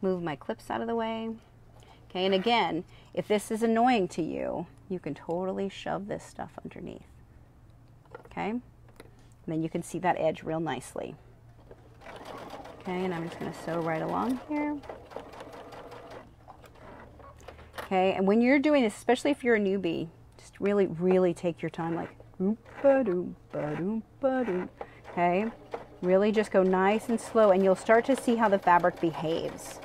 move my clips out of the way. Okay, and again, if this is annoying to you, you can totally shove this stuff underneath. Okay, and then you can see that edge real nicely. Okay, and I'm just going to sew right along here. Okay, and when you're doing this, especially if you're a newbie, just really, really take your time, like, okay? Really just go nice and slow, and you'll start to see how the fabric behaves.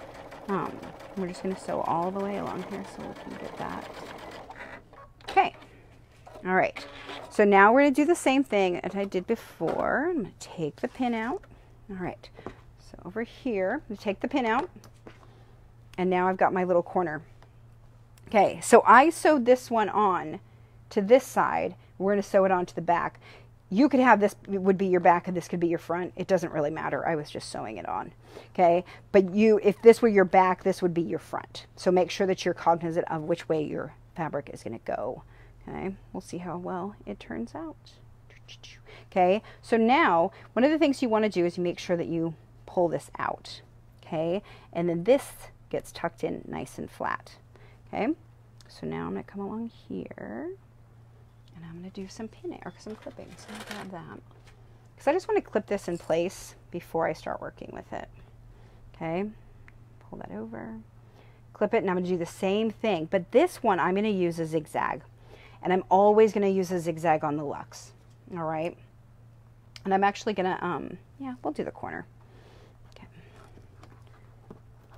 Um, we're just going to sew all the way along here so we can get that. Okay. All right. So now we're to do the same thing as I did before. I'm to take the pin out. All right. So over here, I'm to take the pin out. And now I've got my little corner. Okay, so I sewed this one on to this side. We're to sew it onto the back. You could have this would be your back and this could be your front. It doesn't really matter. I was just sewing it on. Okay, but you, if this were your back, this would be your front. So make sure that you're cognizant of which way your fabric is going to go. Okay, we'll see how well it turns out. Okay, so now one of the things you want to do is you make sure that you pull this out. Okay, and then this gets tucked in nice and flat. Okay, so now I'm going to come along here and I'm going to do some pinning or some clipping. So I'll grab that. Because I just want to clip this in place before I start working with it. Okay, pull that over, clip it, and I'm going to do the same thing. But this one I'm going to use a zigzag. And I'm always going to use a zigzag on the Luxe. All right. And I'm actually going to, um, yeah, we'll do the corner. Okay.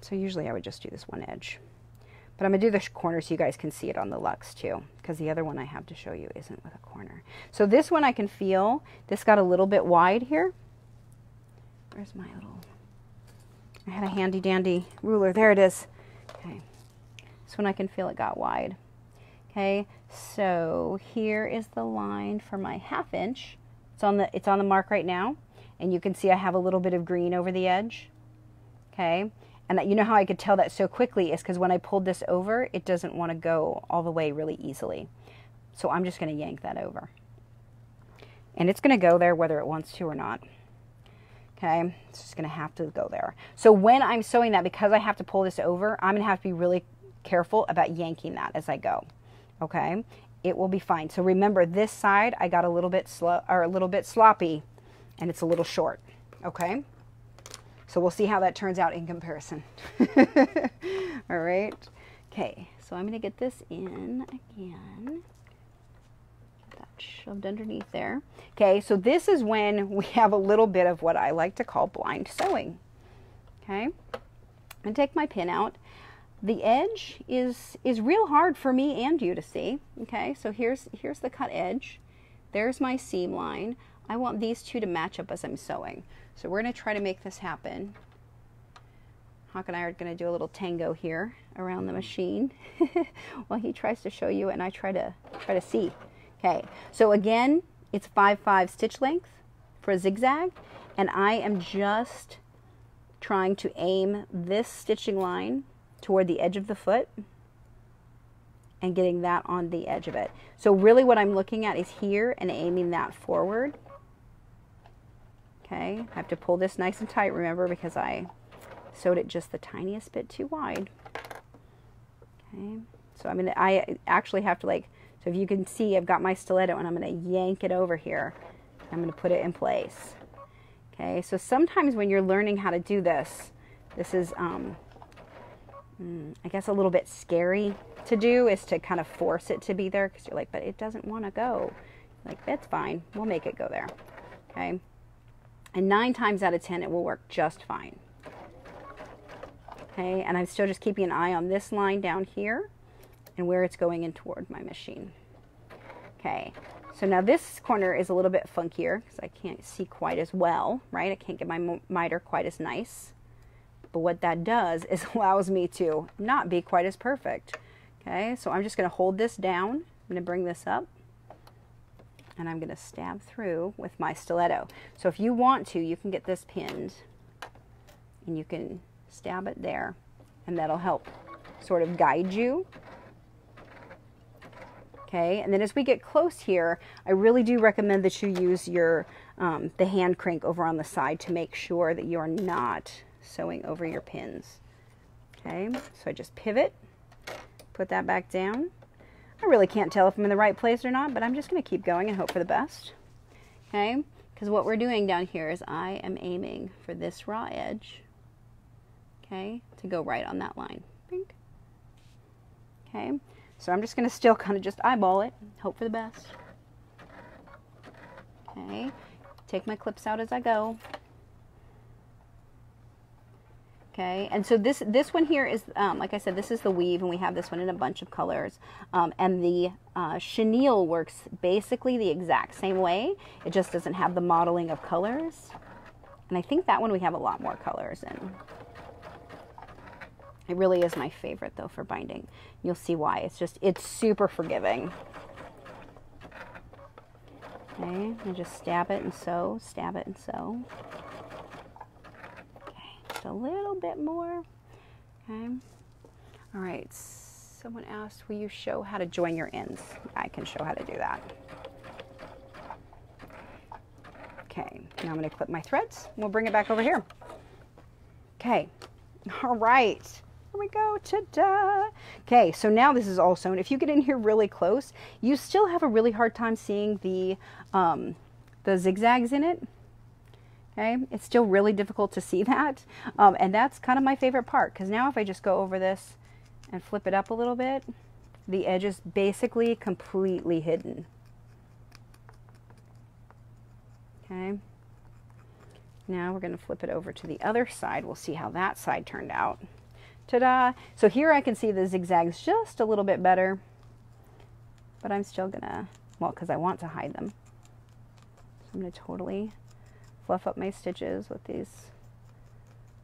So usually I would just do this one edge. But I'm going to do the corner so you guys can see it on the Luxe too, because the other one I have to show you isn't with a corner. So this one I can feel, this got a little bit wide here. Where's my little, I had a handy dandy ruler. There it is. Okay. This one I can feel it got wide. Okay, so here is the line for my half inch. It's on the, it's on the mark right now. And you can see I have a little bit of green over the edge. Okay, and you know how I could tell that so quickly is because when I pulled this over, it doesn't want to go all the way really easily. So I'm just going to yank that over. And it's going to go there whether it wants to or not. Okay, it's just going to have to go there. So when I'm sewing that, because I have to pull this over, I'm going to have to be really careful about yanking that as I go. Okay, it will be fine. So remember, this side I got a little bit slow or a little bit sloppy, and it's a little short. Okay. So we'll see how that turns out in comparison. All right. Okay, so I'm going to get this in again. Get that shoved underneath there. Okay, so this is when we have a little bit of what I like to call blind sewing. Okay, to take my pin out. The edge is is real hard for me and you to see. Okay, so here's here's the cut edge. There's my seam line. I want these two to match up as I'm sewing. So we're going to try to make this happen. Hawk and I are going to do a little tango here around the machine while he tries to show you and I try to try to see. Okay, so again, it's 5-5 stitch length for a zigzag and I am just trying to aim this stitching line toward the edge of the foot and getting that on the edge of it. So really what I'm looking at is here and aiming that forward Okay, I have to pull this nice and tight, remember, because I sewed it just the tiniest bit too wide. Okay, so I'm gonna, I actually have to like, so if you can see, I've got my stiletto and I'm gonna yank it over here. I'm gonna put it in place. Okay, so sometimes when you're learning how to do this, this is, um, mm, I guess, a little bit scary to do is to kind of force it to be there because you're like, but it doesn't want to go. Like, that's fine. We'll make it go there. Okay. And nine times out of 10, it will work just fine. Okay, and I'm still just keeping an eye on this line down here and where it's going in toward my machine. Okay, so now this corner is a little bit funkier because I can't see quite as well, right? I can't get my miter quite as nice. But what that does is allows me to not be quite as perfect. Okay, so I'm just going to hold this down I'm to bring this up and I'm going to stab through with my stiletto. So if you want to, you can get this pinned and you can stab it there and that'll help sort of guide you. Okay, and then as we get close here, I really do recommend that you use your um, the hand crank over on the side to make sure that you're not sewing over your pins. Okay, so I just pivot, put that back down. I really can't tell if I'm in the right place or not, but I'm just going to keep going and hope for the best. Okay, because what we're doing down here is I am aiming for this raw edge, okay, to go right on that line. Okay, so I'm just going to still kind of just eyeball it, hope for the best. Okay, take my clips out as I go. Okay, and so this this one here is, um, like I said, this is the weave, and we have this one in a bunch of colors. Um, and the uh, chenille works basically the exact same way. It just doesn't have the modeling of colors. And I think that one we have a lot more colors in. It really is my favorite though for binding. You'll see why. It's just, it's super forgiving. Okay, and just stab it and sew, stab it and sew just a little bit more. Okay. All right. Someone asked, will you show how to join your ends? I can show how to do that. Okay. Now I'm going to clip my threads. We'll bring it back over here. Okay. All right. Here we go. Ta-da! Okay, so now this is all sewn. If you get in here really close, you still have a really hard time seeing the, um, the zigzags in it. Okay, it's still really difficult to see that. Um, and that's kind of my favorite part because now if I just go over this and flip it up a little bit, the edge is basically completely hidden. Okay. Now we're going to flip it over to the other side. We'll see how that side turned out. Ta-da! So here I can see the zigzags just a little bit better, but I'm still going to, well, because I want to hide them. So I'm going to totally fluff up my stitches with these,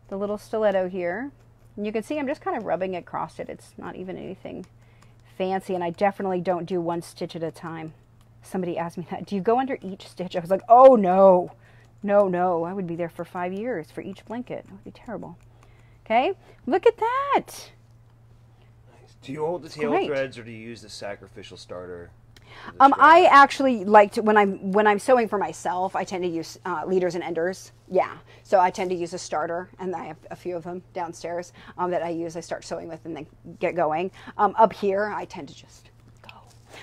the little stiletto here. And you can see I'm just kind of rubbing it across it. It's not even anything fancy, and I definitely don't do one stitch at a time. Somebody asked me that, do you go under each stitch? I was like, oh no, no, no. I would be there for five years for each blanket. That would be terrible. Okay, look at that. Nice. Do you hold the tail Great. threads or do you use the sacrificial starter? Um, I actually like to when I'm when I'm sewing for myself. I tend to use uh, leaders and enders. Yeah, so I tend to use a starter, and I have a few of them downstairs um, that I use. I start sewing with and then get going. Um, up here, I tend to just go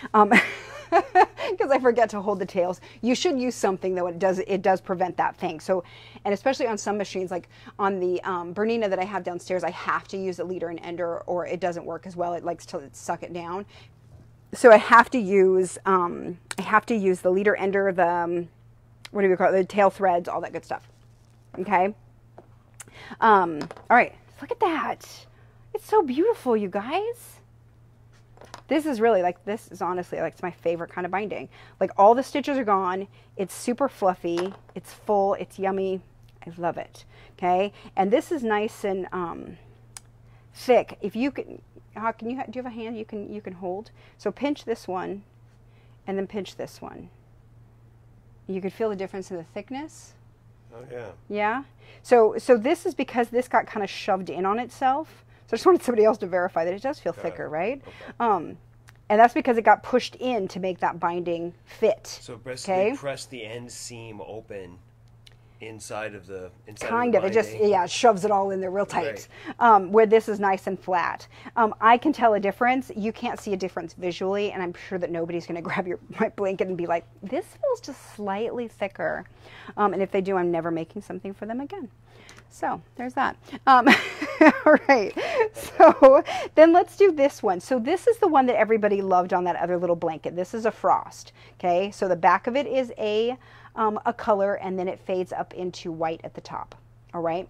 because um, I forget to hold the tails. You should use something though. It does it does prevent that thing. So, and especially on some machines, like on the um, Bernina that I have downstairs, I have to use a leader and ender, or it doesn't work as well. It likes to suck it down so I have to use um, I have to use the leader ender, the um, what do we call it, the tail threads, all that good stuff. Okay. Um, all right, look at that. It's so beautiful, you guys. This is really like this is honestly like it's my favorite kind of binding. Like all the stitches are gone. It's super fluffy. It's full. It's yummy. I love it. Okay, and this is nice and um, thick. If you can, how can you do you have a hand you can you can hold? So pinch this one, and then pinch this one. You could feel the difference in the thickness. Oh yeah. Yeah. So so this is because this got kind of shoved in on itself. So I just wanted somebody else to verify that it does feel got thicker, it. right? Okay. Um, and that's because it got pushed in to make that binding fit. So basically, okay? press the end seam open inside of the inside kind of, of it just yeah shoves it all in there real tight right. um, where this is nice and flat um, i can tell a difference you can't see a difference visually and i'm sure that nobody's going to grab your my blanket and be like this feels just slightly thicker um, and if they do i'm never making something for them again so there's that. Um, all right. So then let's do this one. So this is the one that everybody loved on that other little blanket. This is a frost. Okay. So the back of it is a um, a color and then it fades up into white at the top. All right.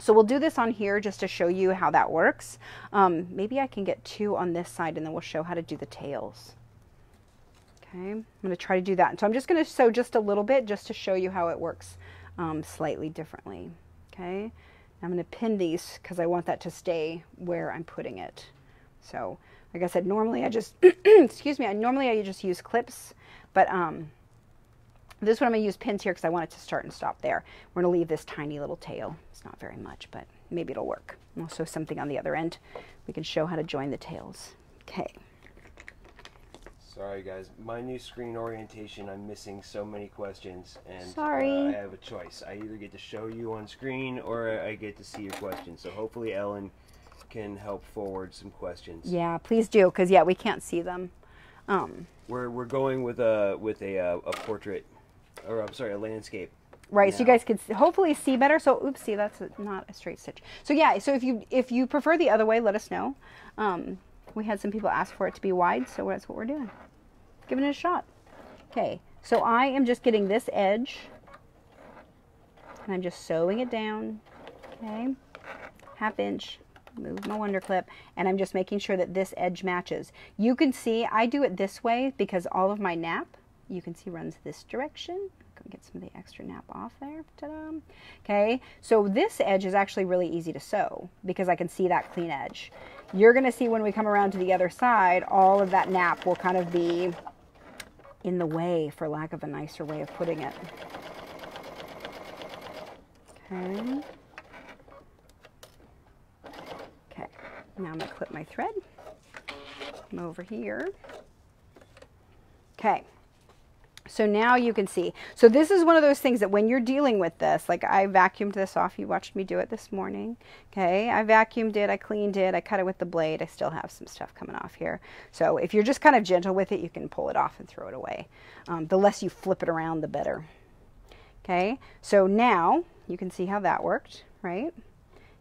So we'll do this on here just to show you how that works. Um, maybe I can get two on this side and then we'll show how to do the tails. Okay, I'm going to try to do that. So I'm just going to sew just a little bit just to show you how it works um, slightly differently. Okay, I'm going to pin these because I want that to stay where I'm putting it. So, like I said, normally I just, excuse me, I normally I just use clips, but um, this one I'm going to use pins here because I want it to start and stop there. We're going to leave this tiny little tail. It's not very much, but maybe it'll work. Also something on the other end. We can show how to join the tails. Okay. Sorry, guys. My new screen orientation, I'm missing so many questions. and Sorry. Uh, I have a choice. I either get to show you on screen or I get to see your questions. So hopefully Ellen can help forward some questions. Yeah, please do, because yeah, we can't see them. Um, We're, we're going with a with a, uh, a portrait, or I'm sorry, a landscape. right, so you guys can hopefully see better. So, oopsie, that's not a straight stitch. So yeah, so if you if you prefer the other way, let us know. Um, we had some people ask for it to be wide, so that's what we're doing. Giving it a shot. Okay, so I am just getting this edge, and I'm just sewing it down. Okay, half inch. Move my wonder clip, and I'm just making sure that this edge matches. You can see I do it this way because all of my nap, you can see runs this direction. Go get some of the extra nap off there. Ta-da. Okay, so this edge is actually really easy to sew because I can see that clean edge. You're gonna see when we come around to the other side, all of that nap will kind of be in the way, for lack of a nicer way of putting it. Okay. Okay, now I'm gonna clip my thread. Come over here. Okay, so now you can see. So this is one of those things that when you're dealing with this, like I vacuumed this off. You watched me do it this morning. Okay, I vacuumed it, I cleaned it, I cut it with the blade. I still have some stuff coming off here. So if you're just kind of gentle with it, you can pull it off and throw it away. Um, the less you flip it around, the better. Okay, so now you can see how that worked, right?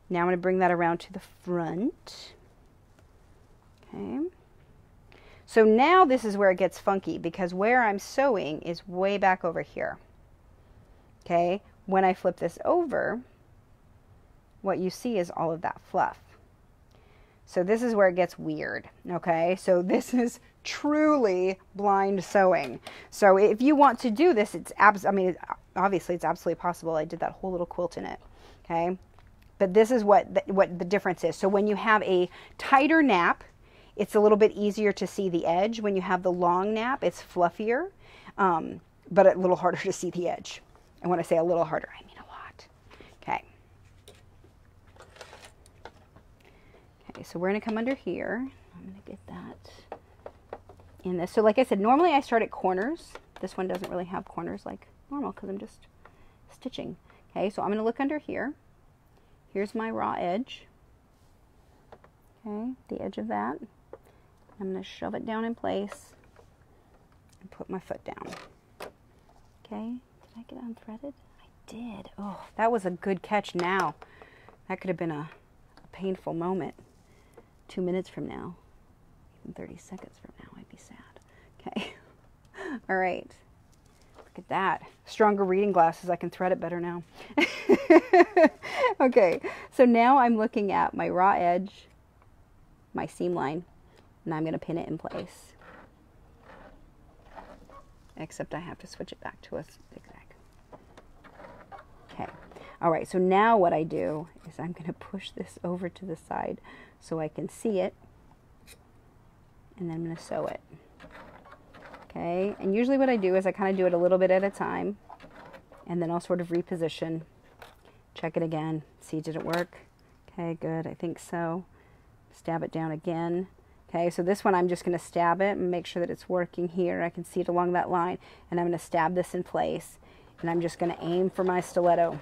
Now I'm going to bring that around to the front. Okay. So now this is where it gets funky because where I'm sewing is way back over here. Okay. When I flip this over, what you see is all of that fluff. So this is where it gets weird. Okay. So this is truly blind sewing. So if you want to do this, it's abs- I mean, obviously it's absolutely possible. I did that whole little quilt in it. Okay. But this is what the, what the difference is. So when you have a tighter nap, it's a little bit easier to see the edge. When you have the long nap, it's fluffier, um, but a little harder to see the edge. And when I say a little harder, I mean a lot. Okay. Okay, so we're going to come under here. I'm going to get that in this. So like I said, normally I start at corners. This one doesn't really have corners like normal because I'm just stitching. Okay, so I'm going to look under here. Here's my raw edge. Okay, the edge of that. I'm going to shove it down in place and put my foot down. Okay, did I get unthreaded? I did. Oh, that was a good catch now. That could have been a, a painful moment. Two minutes from now, even 30 seconds from now, I'd be sad. Okay, all right. Look at that. Stronger reading glasses. I can thread it better now. okay, so now I'm looking at my raw edge, my seam line, and I'm going to pin it in place. Except I have to switch it back to a zigzag. Okay. All right, so now what I do is I'm going to push this over to the side so I can see it. And then I'm going to sew it. Okay, and usually what I do is I kind of do it a little bit at a time. And then I'll sort of reposition, check it again, see did it work. Okay, good, I think so. Stab it down again. Okay, so this one I'm just going to stab it and make sure that it's working here. I can see it along that line. And I'm going to stab this in place. And I'm just going to aim for my stiletto.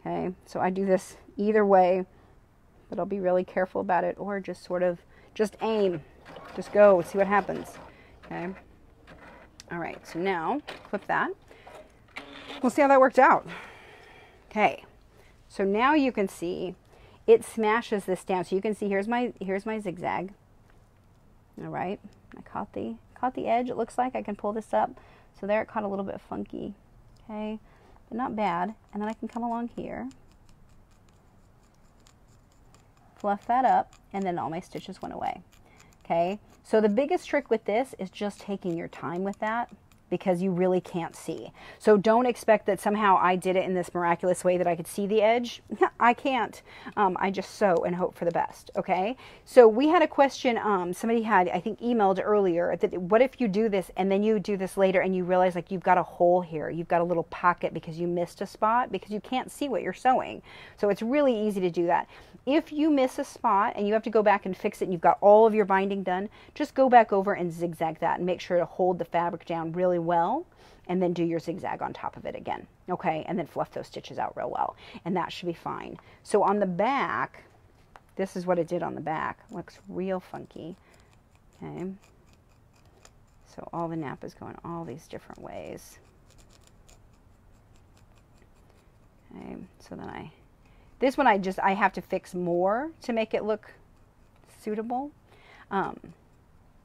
Okay, so I do this either way, but I'll be really careful about it or just sort of just aim. Just go, see what happens. Okay. All right, so now flip that. We'll see how that worked out. Okay, so now you can see it smashes this down. So you can see here's my here's my zigzag. All right, I caught the caught the edge. It looks like I can pull this up. So there it caught a little bit funky. Okay, but not bad. And then I can come along here, fluff that up, and then all my stitches went away. Okay, so the biggest trick with this is just taking your time with that. Because you really can't see. So don't expect that somehow I did it in this miraculous way that I could see the edge. I can't. Um, I just sew and hope for the best. Okay. So we had a question. Um, somebody had, I think, emailed earlier that what if you do this and then you do this later and you realize like you've got a hole here, you've got a little pocket because you missed a spot because you can't see what you're sewing. So it's really easy to do that. If you miss a spot and you have to go back and fix it and you've got all of your binding done, just go back over and zigzag that and make sure to hold the fabric down really well and then do your zigzag on top of it again. Okay, and then fluff those stitches out real well. And that should be fine. So on the back, this is what it did on the back. Looks real funky. Okay. So all the nap is going all these different ways. Okay, so then I this one I just, I have to fix more to make it look suitable. Um,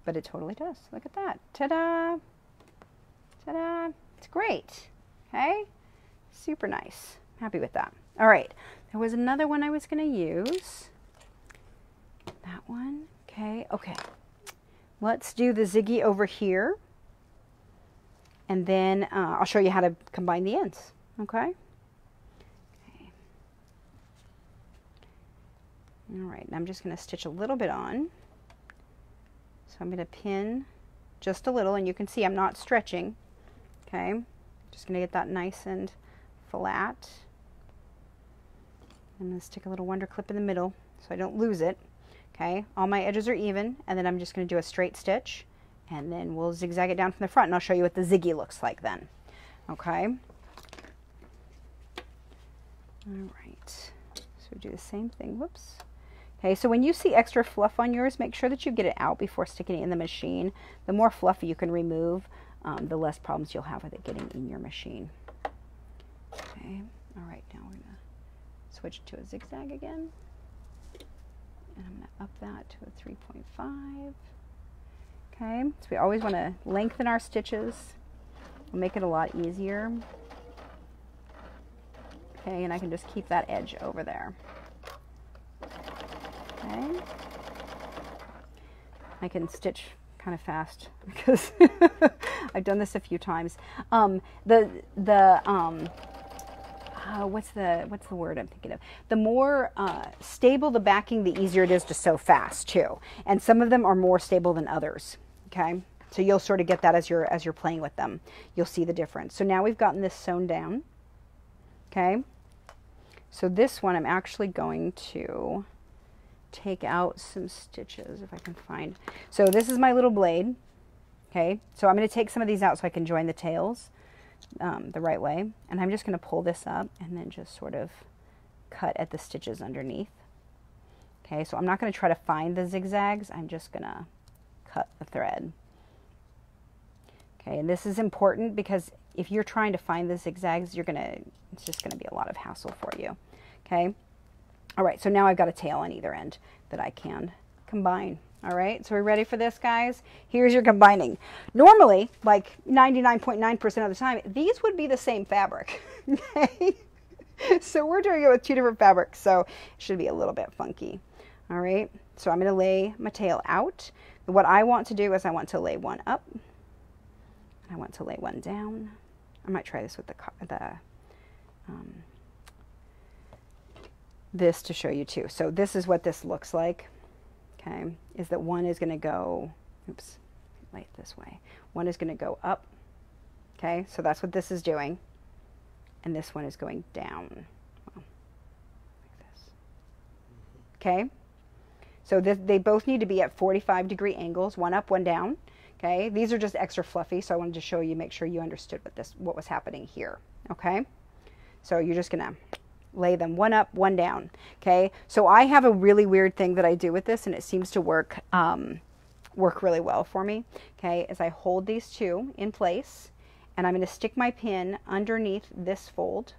but it totally does. Look at that. Ta-da! Ta-da! It's great. Okay? Super nice. Happy with that. All right. There was another one I was going to use. That one. Okay. Okay. Let's do the ziggy over here. And then uh, I'll show you how to combine the ends. Okay? All right, I'm just going to stitch a little bit on. So I'm going to pin just a little, and you can see I'm not stretching. Okay, just to get that nice and flat. I'm to stick a little wonder clip in the middle so I don't lose it. Okay, all my edges are even, and then I'm just to do a straight stitch, and then we'll zigzag it down from the front, and I'll show you what the ziggy looks like then. Okay. All right, so do the same thing. Whoops. Okay, so when you see extra fluff on yours, make sure that you get it out before sticking it in the machine. The more fluffy you can remove, um, the less problems you'll have with it getting in your machine. Okay, all right, now we're gonna switch to a zigzag again. And I'm gonna up that to a 3.5. Okay, so we always wanna lengthen our stitches. It'll make it a lot easier. Okay, and I can just keep that edge over there. Okay. I can stitch kind of fast because I've done this a few times. Um, the the um, uh, what's the what's the word I'm thinking of? The more uh, stable the backing, the easier it is to sew fast too. And some of them are more stable than others. Okay, so you'll sort of get that as you're as you're playing with them. You'll see the difference. So now we've gotten this sewn down. Okay, so this one I'm actually going to take out some stitches if I can find. So this is my little blade. Okay, so I'm going to take some of these out so I can join the tails um, the right way. And I'm just going to pull this up and then just sort of cut at the stitches underneath. Okay, so I'm not going to try to find the zigzags. I'm just going to cut the thread. Okay, and this is important because if you're trying to find the zigzags, you're going to, it's just going to be a lot of hassle for you. Okay, all right, so now I've got a tail on either end that I can combine. All right, so we're ready for this, guys? Here's your combining. Normally, like 99.9% of the time, these would be the same fabric, okay? so we're doing it with two different fabrics, so it should be a little bit funky. All right, so I'm gonna lay my tail out. What I want to do is I want to lay one up. I want to lay one down. I might try this with the, the um, this to show you too. So this is what this looks like, okay, is that one is going to go, oops, light this way. One is going to go up, okay, so that's what this is doing. And this one is going down, like this. Okay, so this, they both need to be at 45 degree angles, one up, one down. Okay, these are just extra fluffy, so I wanted to show you, make sure you understood what this, what was happening here. Okay, so you're just gonna lay them one up, one down. Okay, so I have a really weird thing that I do with this, and it seems to work um, work really well for me. Okay, as I hold these two in place, and I'm going to stick my pin underneath this fold,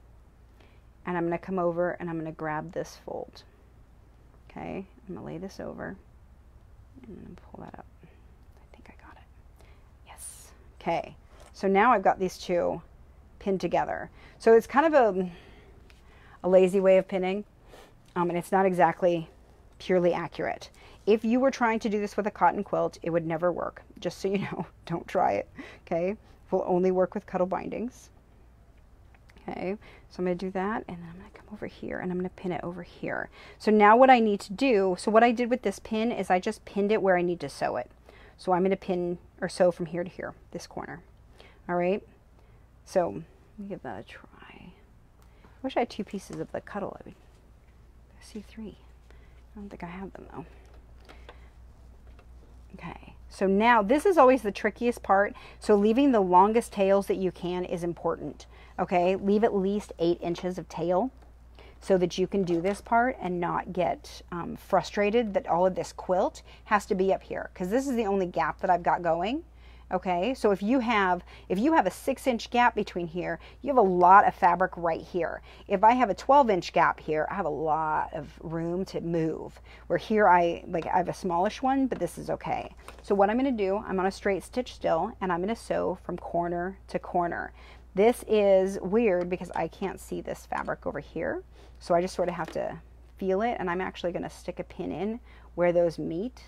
and I'm going to come over and I'm going to grab this fold. Okay, I'm going to lay this over, and pull that up. I think I got it. Yes. Okay, so now I've got these two pinned together. So it's kind of a a lazy way of pinning, um, and it's not exactly purely accurate. If you were trying to do this with a cotton quilt, it would never work. Just so you know, don't try it. Okay. will only work with cuddle bindings. Okay, so I'm going to do that and then I'm going to come over here and I'm going to pin it over here. So now what I need to do, so what I did with this pin is I just pinned it where I need to sew it. So I'm going to pin or sew from here to here, this corner. All right, so let me give that a try. I wish I had two pieces of the cuddle. I would see three. I don't think I have them though. Okay, so now this is always the trickiest part. So leaving the longest tails that you can is important. Okay, leave at least eight inches of tail so that you can do this part and not get um, frustrated that all of this quilt has to be up here because this is the only gap that I've got going. Okay, so if you have if you have a six inch gap between here, you have a lot of fabric right here. If I have a 12 inch gap here, I have a lot of room to move. Where here I like I have a smallish one, but this is okay. So what I'm going to do, I'm on a straight stitch still, and I'm going to sew from corner to corner. This is weird because I can't see this fabric over here. So I just sort of have to feel it and I'm actually going to stick a pin in where those meet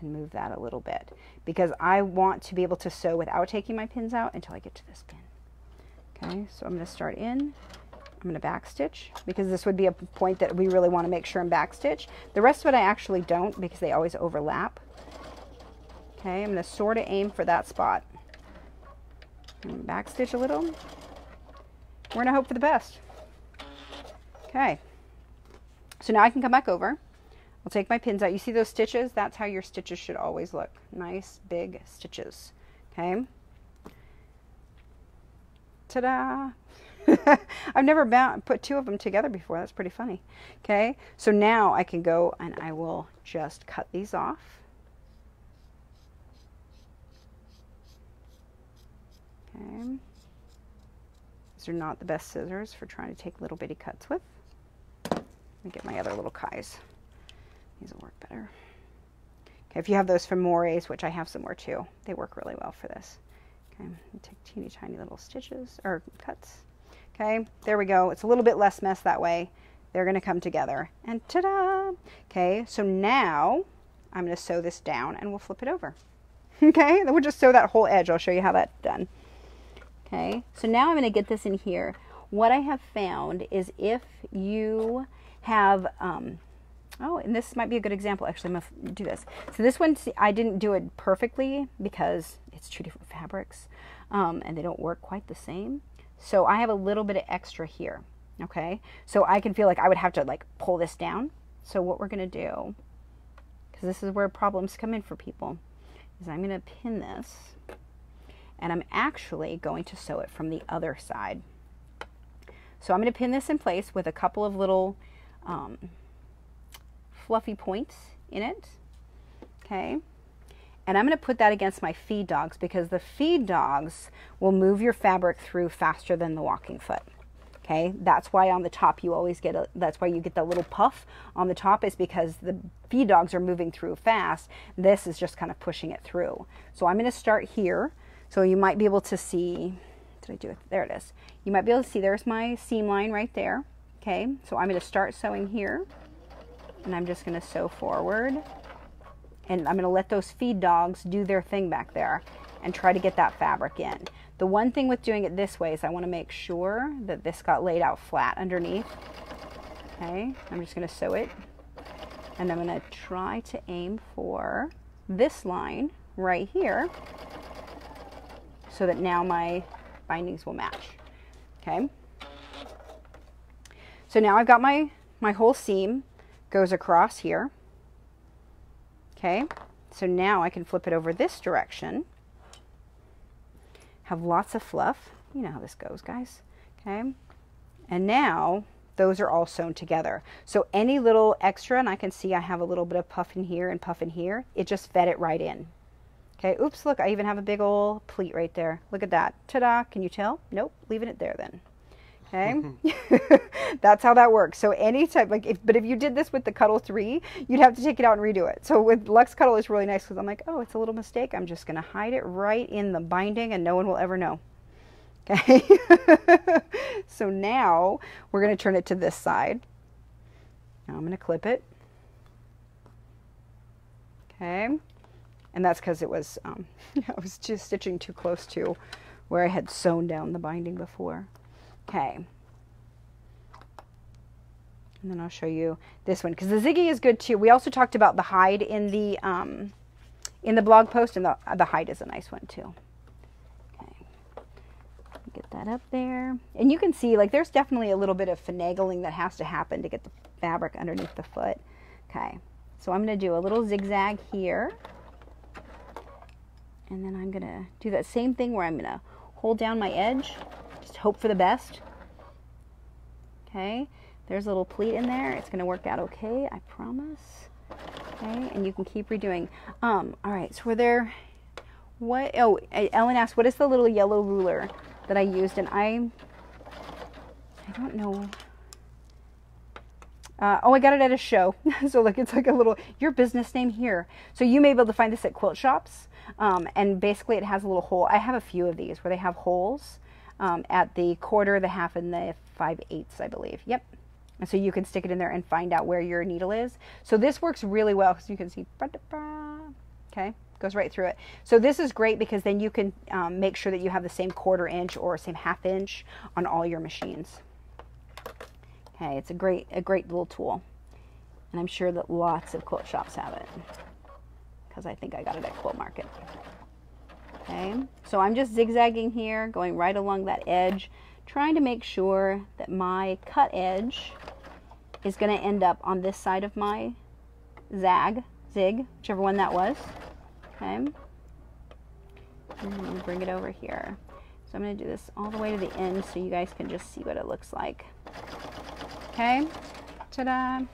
and move that a little bit because I want to be able to sew without taking my pins out until I get to this pin. Okay, so I'm going to start in. I'm going to back stitch because this would be a point that we really want to make sure I'm back stitch. The rest of it I actually don't because they always overlap. Okay, I'm going to sort of aim for that spot. And back stitch a little. We're going to hope for the best. Okay. So now I can come back over. I'll take my pins out. You see those stitches? That's how your stitches should always look. Nice big stitches. Okay. Ta-da! I've never put two of them together before. That's pretty funny. Okay, so now I can go and I will just cut these off. Okay. These are not the best scissors for trying to take little bitty cuts with. Let me get my other little Kais. These will work better. Okay, if you have those from Mores, which I have some more too, they work really well for this. Okay, take teeny tiny little stitches or cuts. Okay, there we go. It's a little bit less mess that way. They're going to come together. And ta-da! Okay, so now I'm going to sew this down and we'll flip it over. Okay, then we'll just sew that whole edge. I'll show you how that's done. Okay, so now I'm going to get this in here. What I have found is if you have, um, oh, and this might be a good example. Actually, I'm going to do this. So this one, I didn't do it perfectly because it's two different fabrics um, and they don't work quite the same. So I have a little bit of extra here. Okay, so I can feel like I would have to like pull this down. So what we're going to do, because this is where problems come in for people, is I'm going to pin this and I'm actually going to sew it from the other side. So I'm going to pin this in place with a couple of little um, fluffy points in it. Okay. And I'm going to put that against my feed dogs because the feed dogs will move your fabric through faster than the walking foot. Okay, that's why on the top you always get a, that's why you get the little puff on the top is because the feed dogs are moving through fast. This is just kind of pushing it through. So I'm going to start here so you might be able to see, did I do it? There it is. You might be able to see there's my seam line right there. Okay, so I'm going to start sewing here and I'm just going to sew forward and I'm going to let those feed dogs do their thing back there and try to get that fabric in. The one thing with doing it this way is I want to make sure that this got laid out flat underneath. Okay, I'm just going to sew it and I'm going to try to aim for this line right here so that now my bindings will match. Okay. So now I've got my, my whole seam goes across here. Okay. So now I can flip it over this direction. Have lots of fluff. You know how this goes, guys. Okay. And now those are all sewn together. So any little extra, and I can see I have a little bit of puff in here and puff in here, it just fed it right in. Okay, oops, look, I even have a big old pleat right there. Look at that. Ta-da, can you tell? Nope, leaving it there then. Okay, that's how that works. So any type, like, if, but if you did this with the Cuddle 3, you'd have to take it out and redo it. So with Luxe Cuddle, it's really nice because I'm like, oh, it's a little mistake. I'm just going to hide it right in the binding and no one will ever know. Okay, so now we're going to turn it to this side. Now I'm going to clip it. Okay, And that's because it was, um, I was just stitching too close to where I had sewn down the binding before. Okay. And then I'll show you this one because the Ziggy is good too. We also talked about the hide in the um, in the blog post, and the the hide is a nice one too. Okay, get that up there, and you can see like there's definitely a little bit of finagling that has to happen to get the fabric underneath the foot. Okay, so I'm going to do a little zigzag here, and then I'm going to do that same thing where I'm going to hold down my edge, just hope for the best. Okay, there's a little pleat in there. It's going to work out okay, I promise. Okay, and you can keep redoing. Um, all right, so were there, what, oh, Ellen asked, what is the little yellow ruler that I used? And I, I don't know. Uh, oh, I got it at a show. so look, it's like a little, your business name here. So you may be able to find this at quilt shops. Um, and basically it has a little hole. I have a few of these where they have holes um, at the quarter, the half, and the five eighths, I believe. Yep, and so you can stick it in there and find out where your needle is. So this works really well because you can see, okay, goes right through it. So this is great because then you can um, make sure that you have the same quarter inch or same half inch on all your machines. Okay, it's a great, a great little tool. And I'm sure that lots of quilt shops have it because I think I got it at Quilt Market. Okay, so I'm just zigzagging here, going right along that edge trying to make sure that my cut edge is going to end up on this side of my zag, zig, whichever one that was. Okay. And bring it over here. So I'm going to do this all the way to the end so you guys can just see what it looks like. Okay. Ta-da.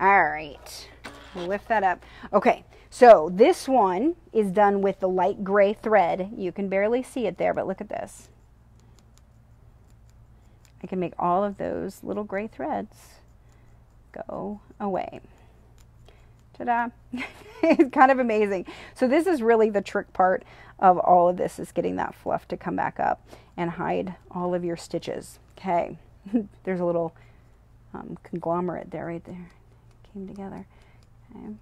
All right. Lift that up. Okay. So this one is done with the light gray thread. You can barely see it there, but look at this. I can make all of those little gray threads go away. Ta-da! it's kind of amazing. So this is really the trick part of all of this is getting that fluff to come back up and hide all of your stitches. Okay, there's a little um, conglomerate there right there. Came together. Okay.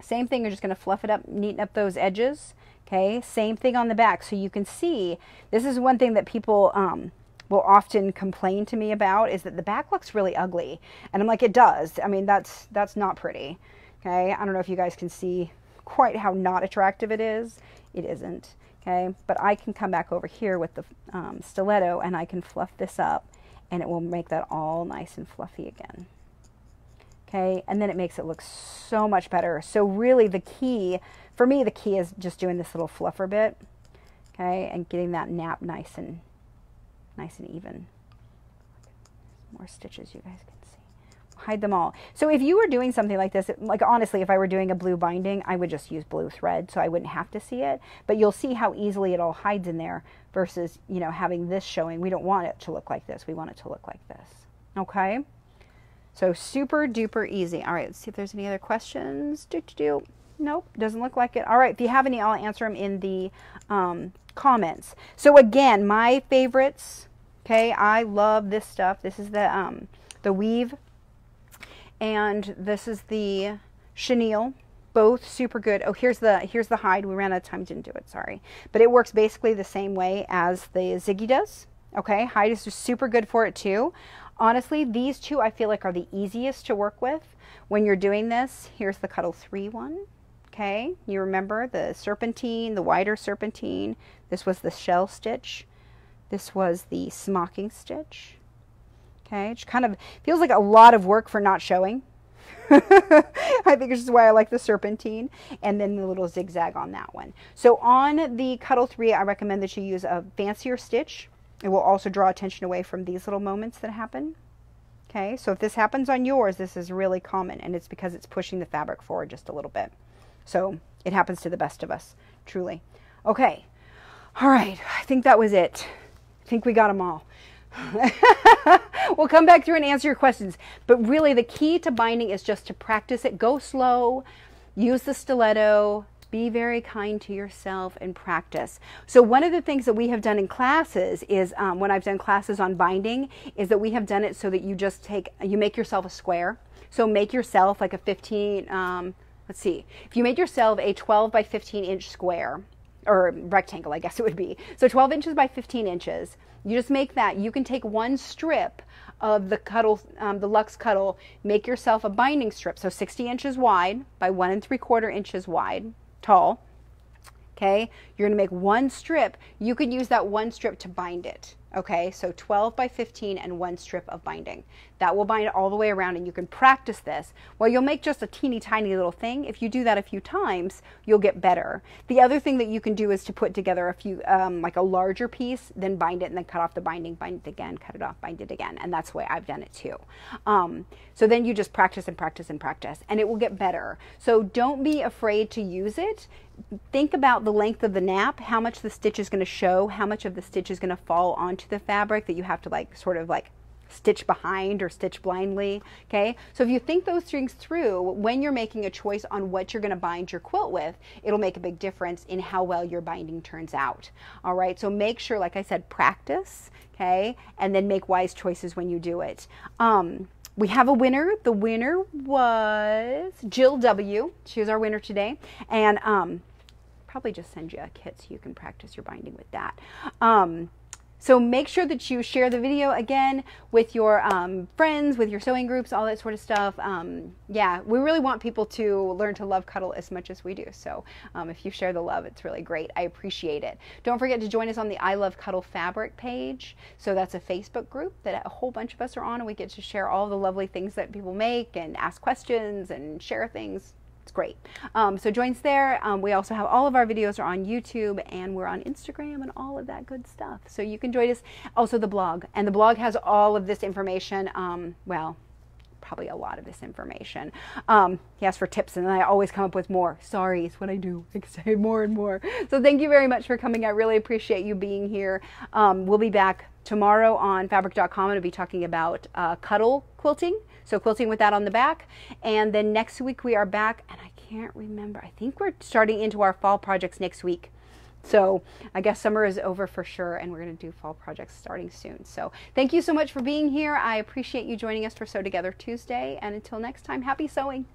Same thing, you're just going to fluff it up, neaten up those edges. Okay, same thing on the back. So you can see, this is one thing that people um, will often complain to me about is that the back looks really ugly. And I'm like, it does. I mean, that's that's not pretty. Okay, I don't know if you guys can see quite how not attractive it is. It isn't. Okay, but I can come back over here with the um, stiletto and I can fluff this up and it will make that all nice and fluffy again. Okay, and then it makes it look so much better. So really the key, for me the key is just doing this little fluffer bit, okay, and getting that nap nice and nice and even. More stitches you guys can see. Hide them all. So if you were doing something like this, like honestly, if I were doing a blue binding, I would just use blue thread so I wouldn't have to see it. But you'll see how easily it all hides in there versus, you know, having this showing. We don't want it to look like this. We want it to look like this. Okay? So super duper easy. All right, let's see if there's any other questions. Do, do, do. Nope, doesn't look like it. All right, if you have any, I'll answer them in the um, comments. So again, my favorites, okay, I love this stuff. This is the, um, the weave, and this is the chenille. Both super good. Oh, here's the here's the hide. We ran out of time, didn't do it, sorry. But it works basically the same way as the Ziggy does. Okay, hide is super good for it too. Honestly, these two I feel like are the easiest to work with when you're doing this. Here's the Cuddle 3 one. Okay, you remember the serpentine, the wider serpentine. This was the shell stitch. This was the smocking stitch. Okay, which kind of feels like a lot of work for not showing. I think this is why I like the serpentine and then the little zigzag on that one. So on the Cuddle 3, I recommend that you use a fancier stitch. It will also draw attention away from these little moments that happen. Okay, so if this happens on yours, this is really common and it's because it's pushing the fabric forward just a little bit. So it happens to the best of us, truly. Okay. All right. I think that was it. I think we got them all. we'll come back through and answer your questions. But really, the key to binding is just to practice it. Go slow, use the stiletto, be very kind to yourself and practice. So one of the things that we have done in classes is um, when I've done classes on binding is that we have done it so that you just take, you make yourself a square. So make yourself like a 15, um, let's see, if you made yourself a 12 by 15 inch square, or rectangle, I guess it would be. So 12 inches by 15 inches. You just make that. You can take one strip of the cuddle, um, the Luxe Cuddle, make yourself a binding strip. So 60 inches wide by one and three quarter inches wide, tall. Okay, you're gonna make one strip. You could use that one strip to bind it. Okay, so 12 by 15 and one strip of binding. That will bind all the way around and you can practice this. Well, you'll make just a teeny tiny little thing. If you do that a few times, you'll get better. The other thing that you can do is to put together a few, um, like a larger piece, then bind it and then cut off the binding, bind it again, cut it off, bind it again. And that's the way I've done it too. Um, so then you just practice and practice and practice and it will get better. So don't be afraid to use it think about the length of the nap, how much the stitch is going to show, how much of the stitch is going to fall onto the fabric that you have to like sort of like stitch behind or stitch blindly. Okay, so if you think those things through when you're making a choice on what you're going to bind your quilt with, it'll make a big difference in how well your binding turns out. All right, so make sure, like I said, practice. Okay, and then make wise choices when you do it. Um, we have a winner. The winner was Jill W. She was our winner today. And um, probably just send you a kit so you can practice your binding with that. Um, so make sure that you share the video again with your um, friends, with your sewing groups, all that sort of stuff. Um, yeah, we really want people to learn to love cuddle as much as we do. So um, if you share the love, it's really great. I appreciate it. Don't forget to join us on the I Love Cuddle Fabric page. So that's a Facebook group that a whole bunch of us are on, and we get to share all the lovely things that people make and ask questions and share things great. Um, so join us there. Um, we also have all of our videos are on YouTube and we're on Instagram and all of that good stuff. So you can join us. Also the blog. And the blog has all of this information. Um, well, probably a lot of this information. Um, he asked for tips, and I always come up with more. Sorry, it's what I do. I say more and more. So thank you very much for coming. I really appreciate you being here. Um, we'll be back tomorrow on fabric.com. I'll be talking about uh, cuddle quilting. So quilting with that on the back. And then next week we are back, and I can't remember. I think we're starting into our fall projects next week. So I guess summer is over for sure, and we're going to do fall projects starting soon. So thank you so much for being here. I appreciate you joining us for Sew Together Tuesday. And until next time, happy sewing.